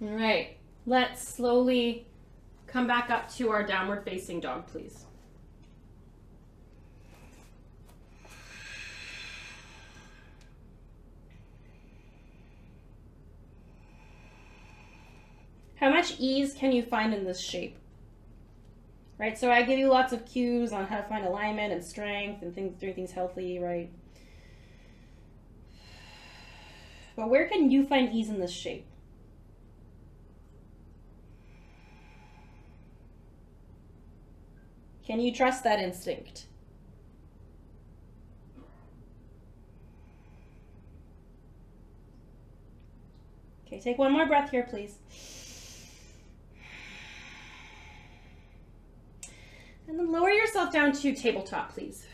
All right, let's slowly come back up to our downward facing dog, please. How much ease can you find in this shape? Right, so I give you lots of cues on how to find alignment and strength and things, doing things healthy, right? But where can you find ease in this shape? Can you trust that instinct? Okay, take one more breath here, please. And then lower yourself down to tabletop, please.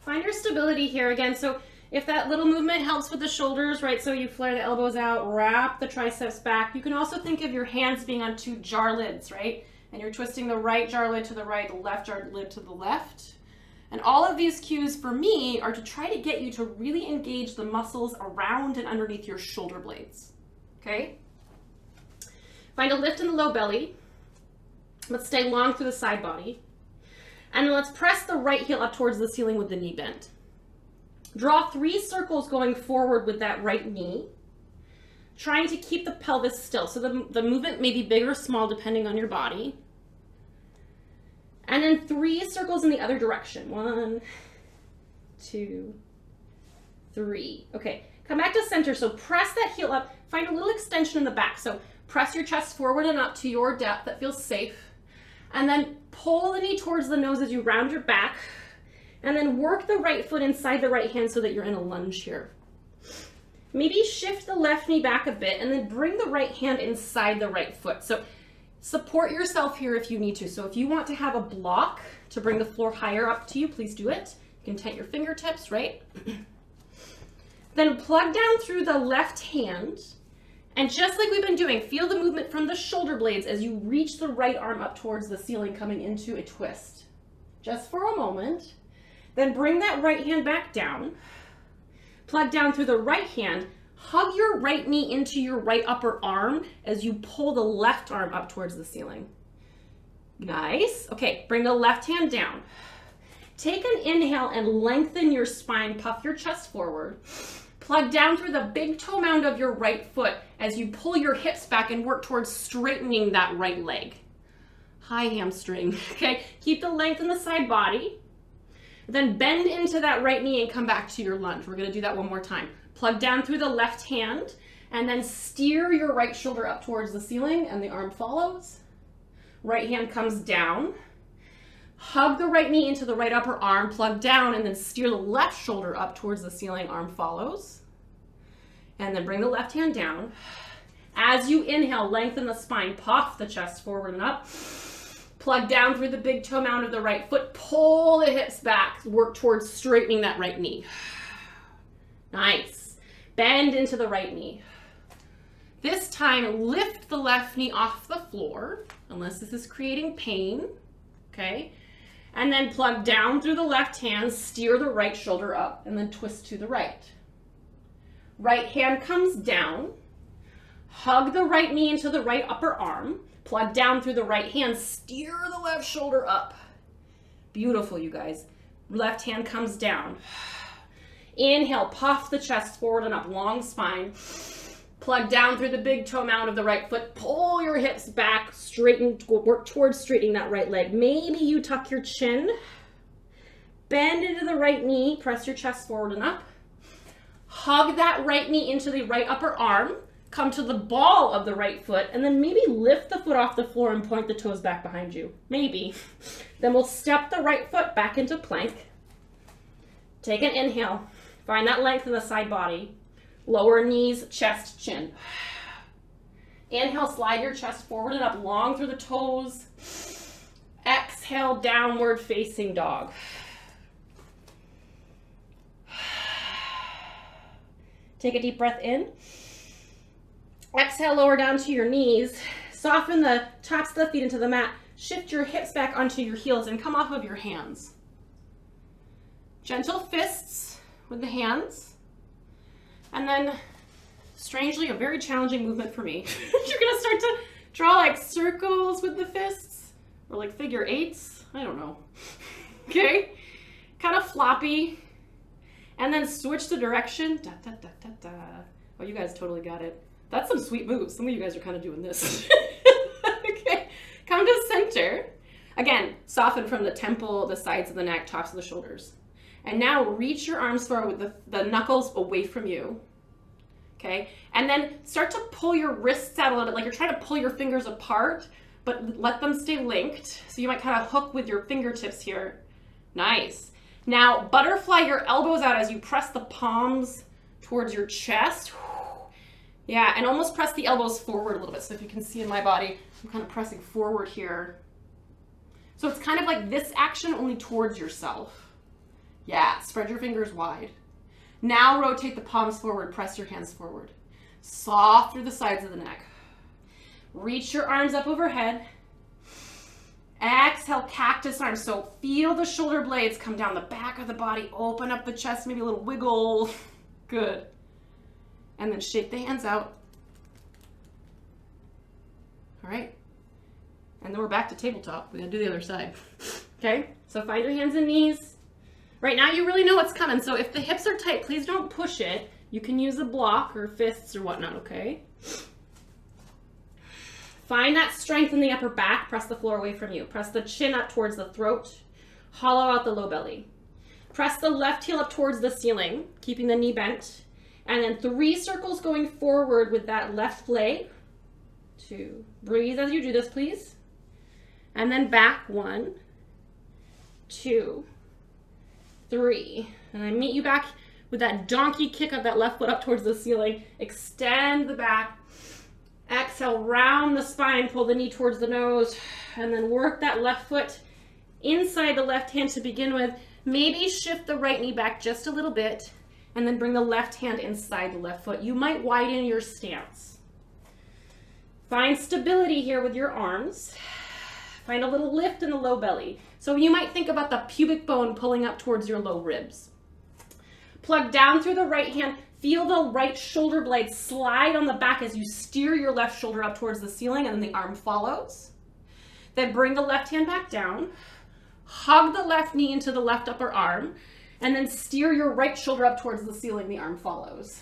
Find your stability here again. So if that little movement helps with the shoulders, right, so you flare the elbows out, wrap the triceps back. You can also think of your hands being on two jar lids, right? And you're twisting the right jar lid to the right, the left jar lid to the left. And all of these cues for me are to try to get you to really engage the muscles around and underneath your shoulder blades, okay? Find a lift in the low belly. Let's stay long through the side body. And let's press the right heel up towards the ceiling with the knee bent. Draw three circles going forward with that right knee, trying to keep the pelvis still. So the, the movement may be big or small depending on your body. And then three circles in the other direction. One, two, three. Okay, come back to center. So press that heel up. Find a little extension in the back. So press your chest forward and up to your depth that feels safe. And then pull the knee towards the nose as you round your back. And then work the right foot inside the right hand so that you're in a lunge here. Maybe shift the left knee back a bit and then bring the right hand inside the right foot. So support yourself here if you need to. So if you want to have a block to bring the floor higher up to you, please do it. You can tent your fingertips, right? then plug down through the left hand. And just like we've been doing, feel the movement from the shoulder blades as you reach the right arm up towards the ceiling, coming into a twist. Just for a moment. Then bring that right hand back down. Plug down through the right hand. Hug your right knee into your right upper arm as you pull the left arm up towards the ceiling. Nice. Okay, bring the left hand down. Take an inhale and lengthen your spine, puff your chest forward. Plug down through the big toe mound of your right foot as you pull your hips back and work towards straightening that right leg. High hamstring. Okay, keep the length in the side body. Then bend into that right knee and come back to your lunge. We're gonna do that one more time. Plug down through the left hand and then steer your right shoulder up towards the ceiling and the arm follows. Right hand comes down. Hug the right knee into the right upper arm, plug down, and then steer the left shoulder up towards the ceiling, arm follows. And then bring the left hand down. As you inhale, lengthen the spine, puff the chest forward and up. Plug down through the big toe mound of the right foot. Pull the hips back. Work towards straightening that right knee. Nice. Bend into the right knee. This time, lift the left knee off the floor, unless this is creating pain. Okay. And then plug down through the left hand, steer the right shoulder up, and then twist to the right. Right hand comes down. Hug the right knee into the right upper arm. Plug down through the right hand, steer the left shoulder up. Beautiful, you guys. Left hand comes down. Inhale, puff the chest forward and up, long spine. Plug down through the big toe mound of the right foot. Pull your hips back, straighten, work towards straightening that right leg. Maybe you tuck your chin. Bend into the right knee, press your chest forward and up. Hug that right knee into the right upper arm come to the ball of the right foot, and then maybe lift the foot off the floor and point the toes back behind you. Maybe. Then we'll step the right foot back into plank. Take an inhale. Find that length in the side body. Lower knees, chest, chin. Inhale, slide your chest forward and up, long through the toes. Exhale, downward facing dog. Take a deep breath in. Exhale, lower down to your knees. Soften the tops of the feet into the mat. Shift your hips back onto your heels and come off of your hands. Gentle fists with the hands. And then, strangely, a very challenging movement for me. You're gonna start to draw like circles with the fists or like figure eights. I don't know. okay? Kind of floppy. And then switch the direction. Da, da, da, da, da. Oh, you guys totally got it. That's some sweet moves. Some of you guys are kind of doing this. okay, come to center. Again, soften from the temple, the sides of the neck, tops of the shoulders. And now reach your arms forward with the, the knuckles away from you. Okay, and then start to pull your wrists out a little bit, like you're trying to pull your fingers apart, but let them stay linked. So you might kind of hook with your fingertips here. Nice. Now, butterfly your elbows out as you press the palms towards your chest. Yeah, and almost press the elbows forward a little bit. So if you can see in my body, I'm kind of pressing forward here. So it's kind of like this action only towards yourself. Yeah, spread your fingers wide. Now rotate the palms forward, press your hands forward. Soft through the sides of the neck. Reach your arms up overhead. Exhale, cactus arms. So feel the shoulder blades come down the back of the body. Open up the chest, maybe a little wiggle. Good and then shake the hands out. All right. And then we're back to tabletop. We gotta do the other side. okay, so find your hands and knees. Right now you really know what's coming, so if the hips are tight, please don't push it. You can use a block or fists or whatnot, okay? Find that strength in the upper back. Press the floor away from you. Press the chin up towards the throat. Hollow out the low belly. Press the left heel up towards the ceiling, keeping the knee bent. And then three circles going forward with that left leg. Two. Breathe as you do this, please. And then back one, two, three. And I meet you back with that donkey kick of that left foot up towards the ceiling. Extend the back. Exhale, round the spine, pull the knee towards the nose, and then work that left foot inside the left hand to begin with. Maybe shift the right knee back just a little bit, and then bring the left hand inside the left foot. You might widen your stance. Find stability here with your arms. Find a little lift in the low belly. So you might think about the pubic bone pulling up towards your low ribs. Plug down through the right hand. Feel the right shoulder blade slide on the back as you steer your left shoulder up towards the ceiling and then the arm follows. Then bring the left hand back down. Hug the left knee into the left upper arm and then steer your right shoulder up towards the ceiling. The arm follows.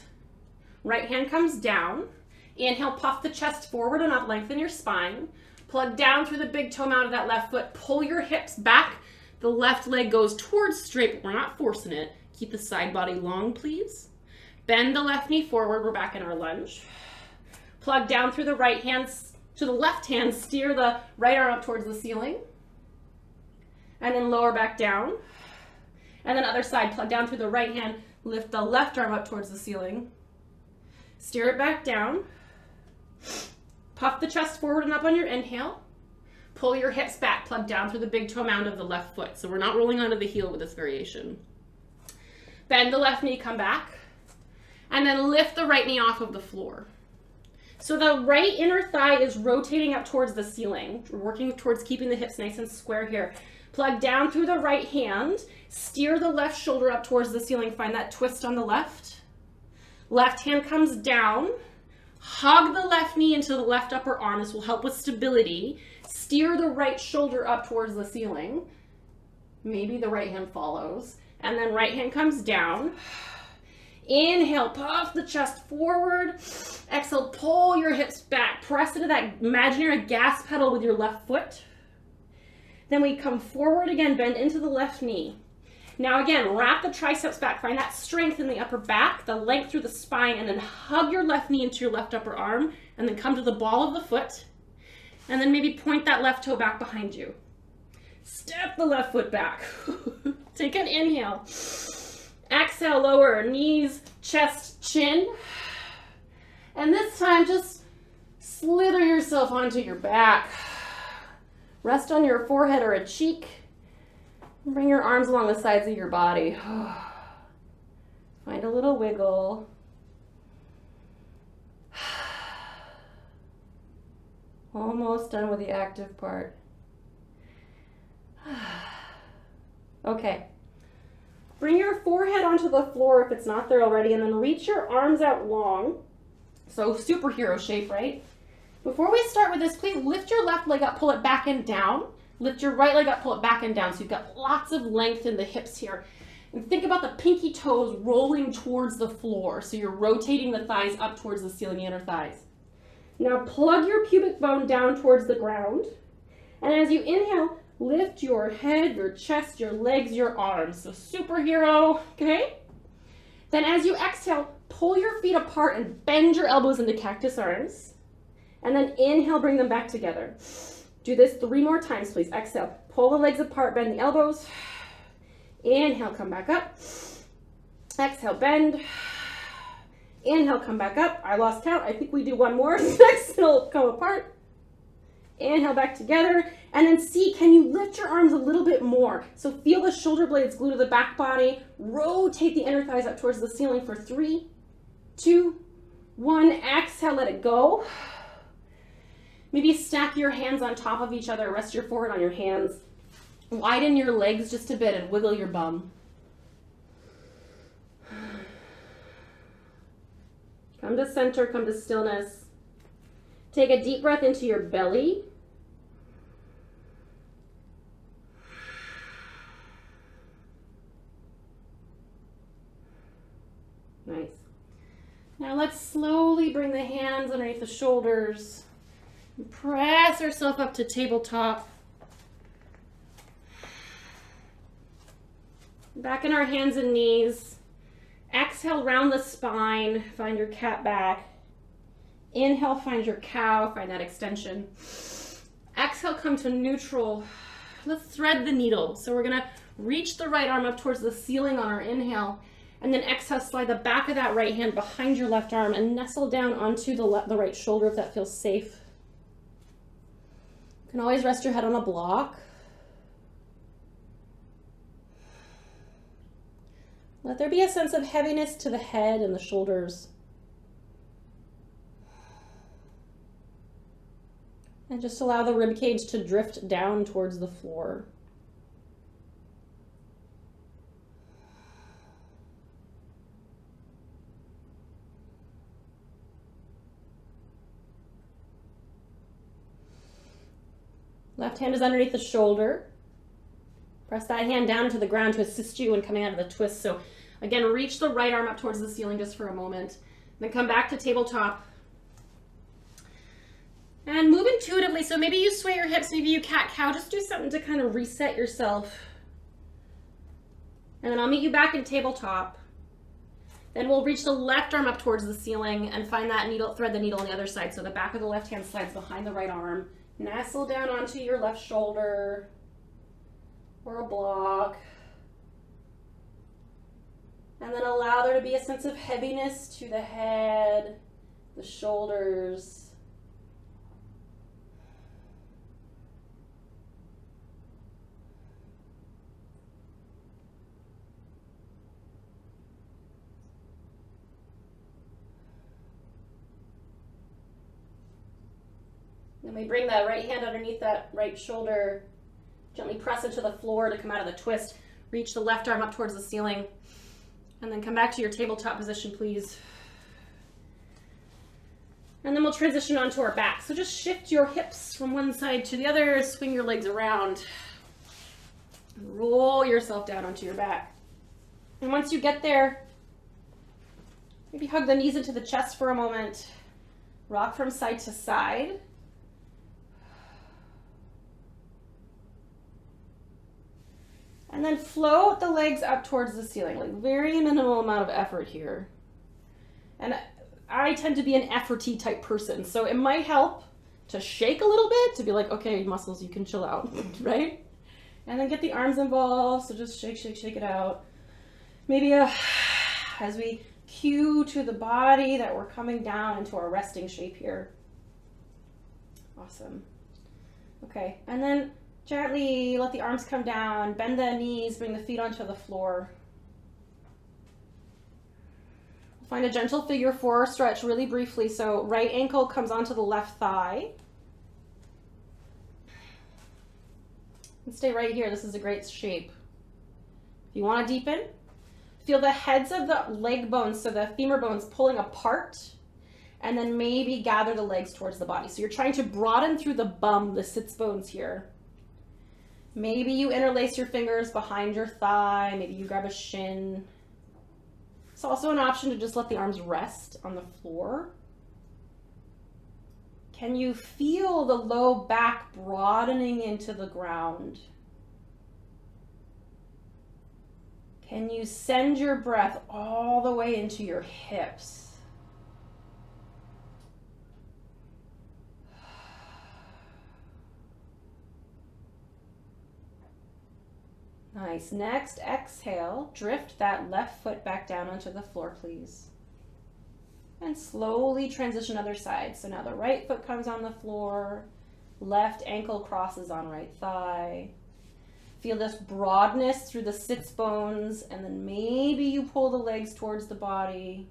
Right hand comes down. Inhale, puff the chest forward and up, lengthen your spine. Plug down through the big toe mound of that left foot. Pull your hips back. The left leg goes towards straight, but we're not forcing it. Keep the side body long, please. Bend the left knee forward. We're back in our lunge. Plug down through the right hand to the left hand. Steer the right arm up towards the ceiling. And then lower back down. And then other side, plug down through the right hand. Lift the left arm up towards the ceiling. Steer it back down. Puff the chest forward and up on your inhale. Pull your hips back, plug down through the big toe mound of the left foot. So we're not rolling onto the heel with this variation. Bend the left knee, come back. And then lift the right knee off of the floor. So the right inner thigh is rotating up towards the ceiling. We're working towards keeping the hips nice and square here. Plug down through the right hand. Steer the left shoulder up towards the ceiling. Find that twist on the left. Left hand comes down. Hug the left knee into the left upper arm. This will help with stability. Steer the right shoulder up towards the ceiling. Maybe the right hand follows. And then right hand comes down. Inhale, puff the chest forward. Exhale, pull your hips back. Press into that imaginary gas pedal with your left foot. Then we come forward again, bend into the left knee. Now again, wrap the triceps back. Find that strength in the upper back, the length through the spine, and then hug your left knee into your left upper arm, and then come to the ball of the foot. And then maybe point that left toe back behind you. Step the left foot back. Take an inhale. Exhale, lower knees, chest, chin. And this time, just slither yourself onto your back. Rest on your forehead or a cheek. Bring your arms along the sides of your body. Find a little wiggle. Almost done with the active part. okay. Bring your forehead onto the floor if it's not there already, and then reach your arms out long. So superhero shape, right? Before we start with this, please lift your left leg up, pull it back and down. Lift your right leg up, pull it back and down. So you've got lots of length in the hips here. And think about the pinky toes rolling towards the floor. So you're rotating the thighs up towards the ceiling, inner thighs. Now plug your pubic bone down towards the ground. And as you inhale, lift your head, your chest, your legs, your arms. So superhero, okay? Then as you exhale, pull your feet apart and bend your elbows into cactus arms. And then inhale, bring them back together. Do this three more times, please. Exhale, pull the legs apart, bend the elbows. Inhale, come back up. Exhale, bend. Inhale, come back up. I lost count. I think we do one more. Exhale, come apart. Inhale, back together. And then see, can you lift your arms a little bit more? So feel the shoulder blades glue to the back body. Rotate the inner thighs up towards the ceiling for three, two, one. Exhale, let it go. Maybe stack your hands on top of each other. Rest your forehead on your hands. Widen your legs just a bit and wiggle your bum. Come to center, come to stillness. Take a deep breath into your belly. Nice. Now let's slowly bring the hands underneath the shoulders. Press ourselves up to tabletop. Back in our hands and knees. Exhale, round the spine. Find your cat back. Inhale, find your cow. Find that extension. Exhale come to neutral. Let's thread the needle. So we're gonna reach the right arm up towards the ceiling on our inhale, and then exhale, slide the back of that right hand behind your left arm and nestle down onto the, the right shoulder if that feels safe. Can always rest your head on a block. Let there be a sense of heaviness to the head and the shoulders. And just allow the rib cage to drift down towards the floor. Left hand is underneath the shoulder. Press that hand down to the ground to assist you in coming out of the twist. So again, reach the right arm up towards the ceiling just for a moment. Then come back to tabletop. And move intuitively. So maybe you sway your hips, maybe you cat cow. Just do something to kind of reset yourself. And then I'll meet you back in tabletop. Then we'll reach the left arm up towards the ceiling and find that needle, thread the needle on the other side. So the back of the left hand slides behind the right arm. Nestle down onto your left shoulder or a block. And then allow there to be a sense of heaviness to the head, the shoulders. Then we bring the right hand underneath that right shoulder, gently press into the floor to come out of the twist. Reach the left arm up towards the ceiling. And then come back to your tabletop position, please. And then we'll transition onto our back. So just shift your hips from one side to the other, swing your legs around. Roll yourself down onto your back. And once you get there, maybe hug the knees into the chest for a moment. Rock from side to side. And then float the legs up towards the ceiling, like very minimal amount of effort here. And I tend to be an efforty type person, so it might help to shake a little bit to be like, okay, muscles, you can chill out, right? And then get the arms involved, so just shake, shake, shake it out. Maybe a, uh, as we cue to the body that we're coming down into our resting shape here. Awesome. Okay, and then Gently let the arms come down, bend the knees, bring the feet onto the floor. Find a gentle figure four stretch really briefly. So right ankle comes onto the left thigh. And stay right here. This is a great shape. If you want to deepen, feel the heads of the leg bones, so the femur bones pulling apart, and then maybe gather the legs towards the body. So you're trying to broaden through the bum, the sits bones here. Maybe you interlace your fingers behind your thigh. Maybe you grab a shin. It's also an option to just let the arms rest on the floor. Can you feel the low back broadening into the ground? Can you send your breath all the way into your hips? Nice. Next, exhale. Drift that left foot back down onto the floor, please. And slowly transition other side. So now the right foot comes on the floor, left ankle crosses on right thigh. Feel this broadness through the sits bones, and then maybe you pull the legs towards the body.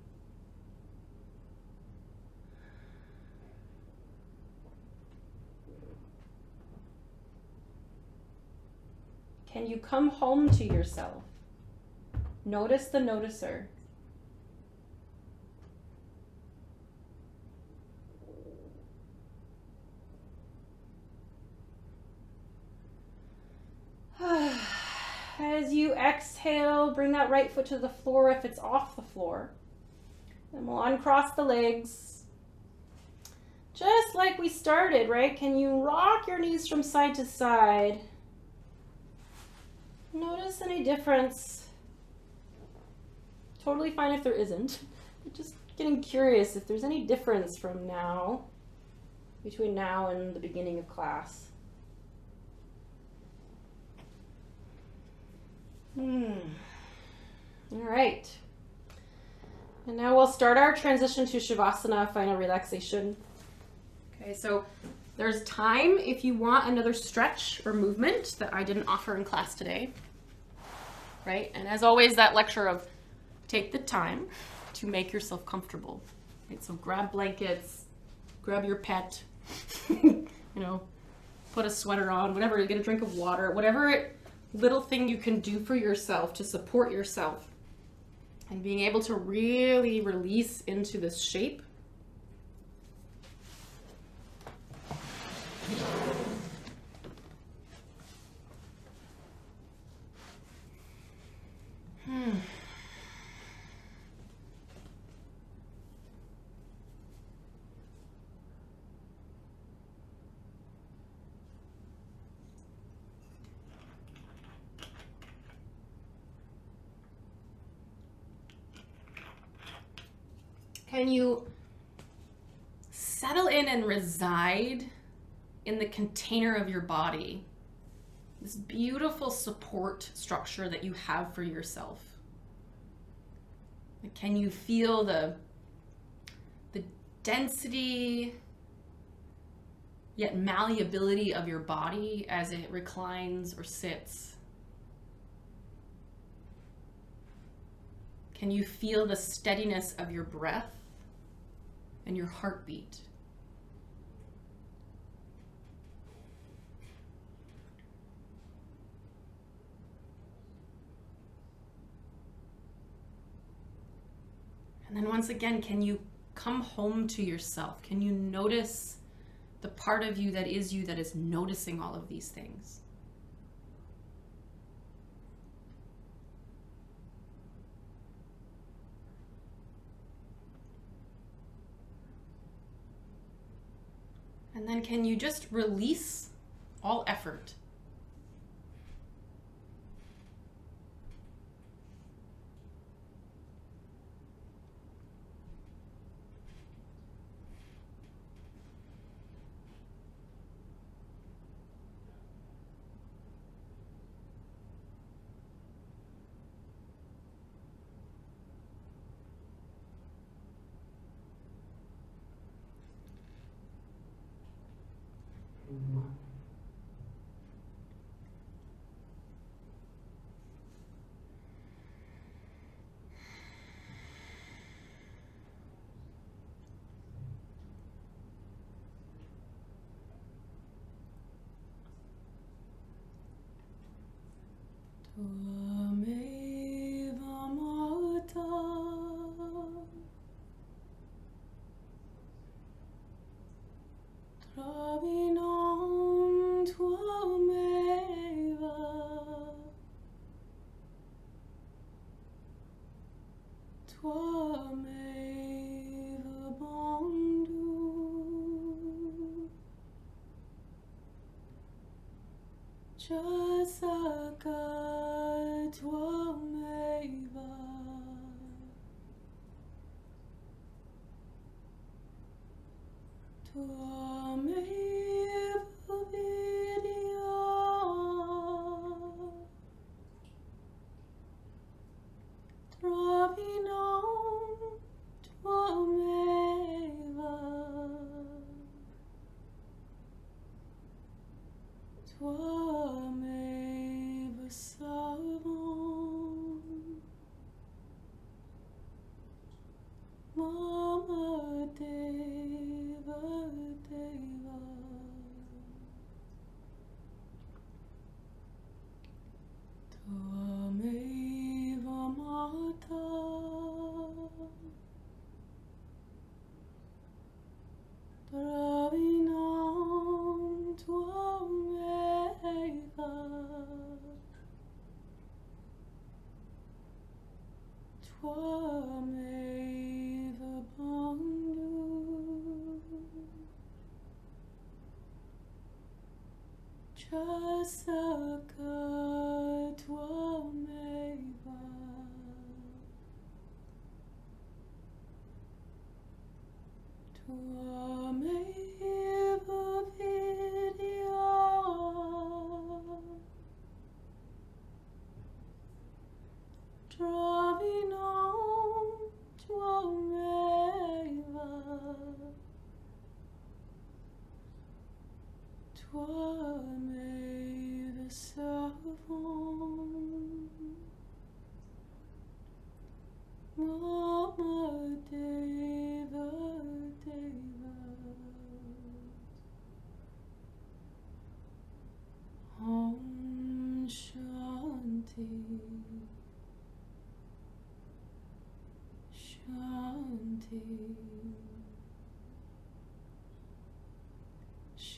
Can you come home to yourself? Notice the noticer. As you exhale, bring that right foot to the floor if it's off the floor. Then we'll uncross the legs. Just like we started, right? Can you rock your knees from side to side? notice any difference. Totally fine if there isn't. Just getting curious if there's any difference from now, between now and the beginning of class. Hmm. All right. And now we'll start our transition to Shavasana, final relaxation. Okay, so there's time if you want another stretch or movement that I didn't offer in class today. Right? And as always, that lecture of take the time to make yourself comfortable. Right? So grab blankets, grab your pet, you know, put a sweater on, whatever, get a drink of water, whatever it, little thing you can do for yourself to support yourself. And being able to really release into this shape Hmm. Can you settle in and reside in the container of your body? This beautiful support structure that you have for yourself. Can you feel the the density yet malleability of your body as it reclines or sits? Can you feel the steadiness of your breath and your heartbeat? And then once again, can you come home to yourself? Can you notice the part of you that is you that is noticing all of these things? And then can you just release all effort? Jasaka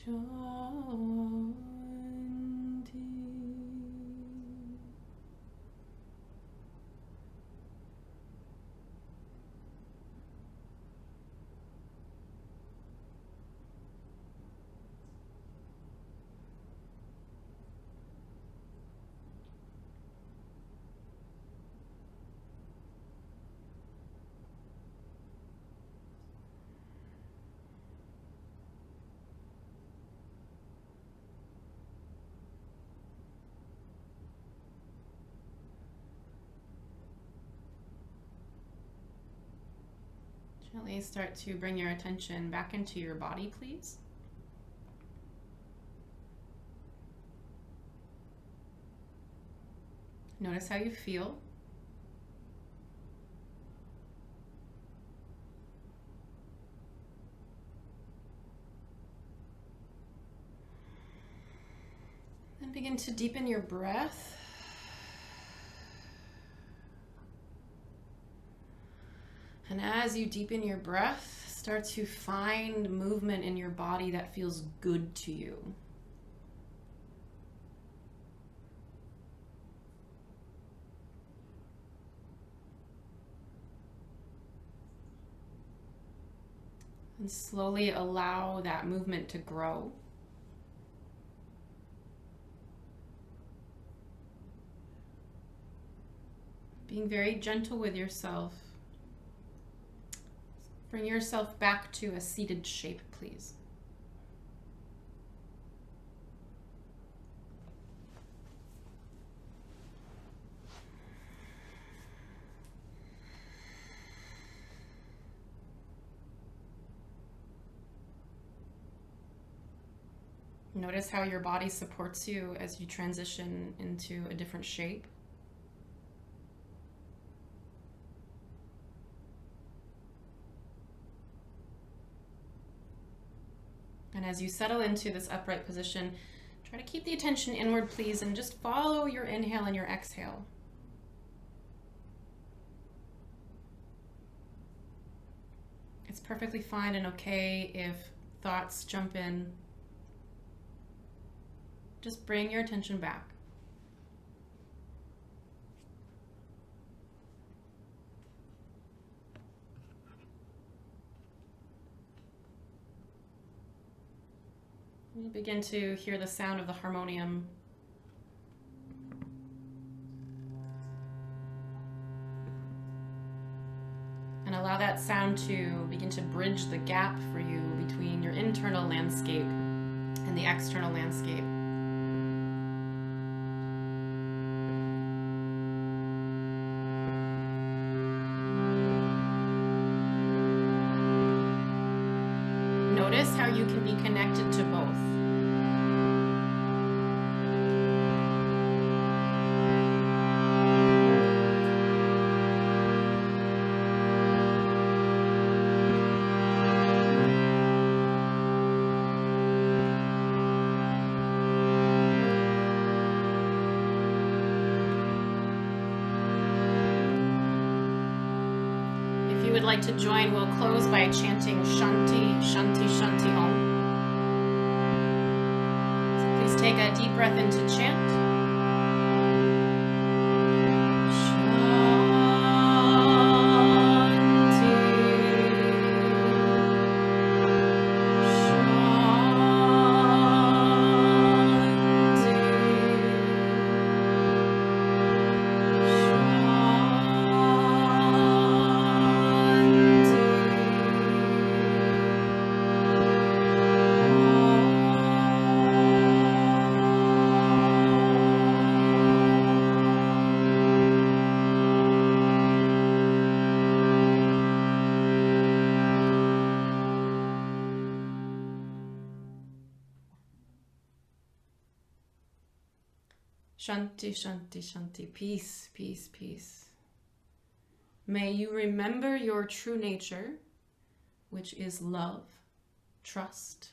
Shanti Gently start to bring your attention back into your body, please. Notice how you feel. Begin to deepen your breath. And as you deepen your breath, start to find movement in your body that feels good to you. And slowly allow that movement to grow. Being very gentle with yourself. Bring yourself back to a seated shape, please. Notice how your body supports you as you transition into a different shape. And as you settle into this upright position, try to keep the attention inward, please, and just follow your inhale and your exhale. It's perfectly fine and okay if thoughts jump in. Just bring your attention back. You begin to hear the sound of the harmonium. And allow that sound to begin to bridge the gap for you between your internal landscape and the external landscape. Shanti, Shanti, Shanti. Peace, peace, peace. May you remember your true nature, which is love, trust,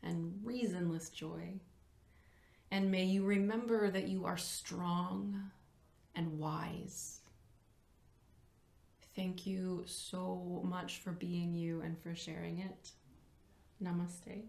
and reasonless joy. And may you remember that you are strong and wise. Thank you so much for being you and for sharing it. Namaste.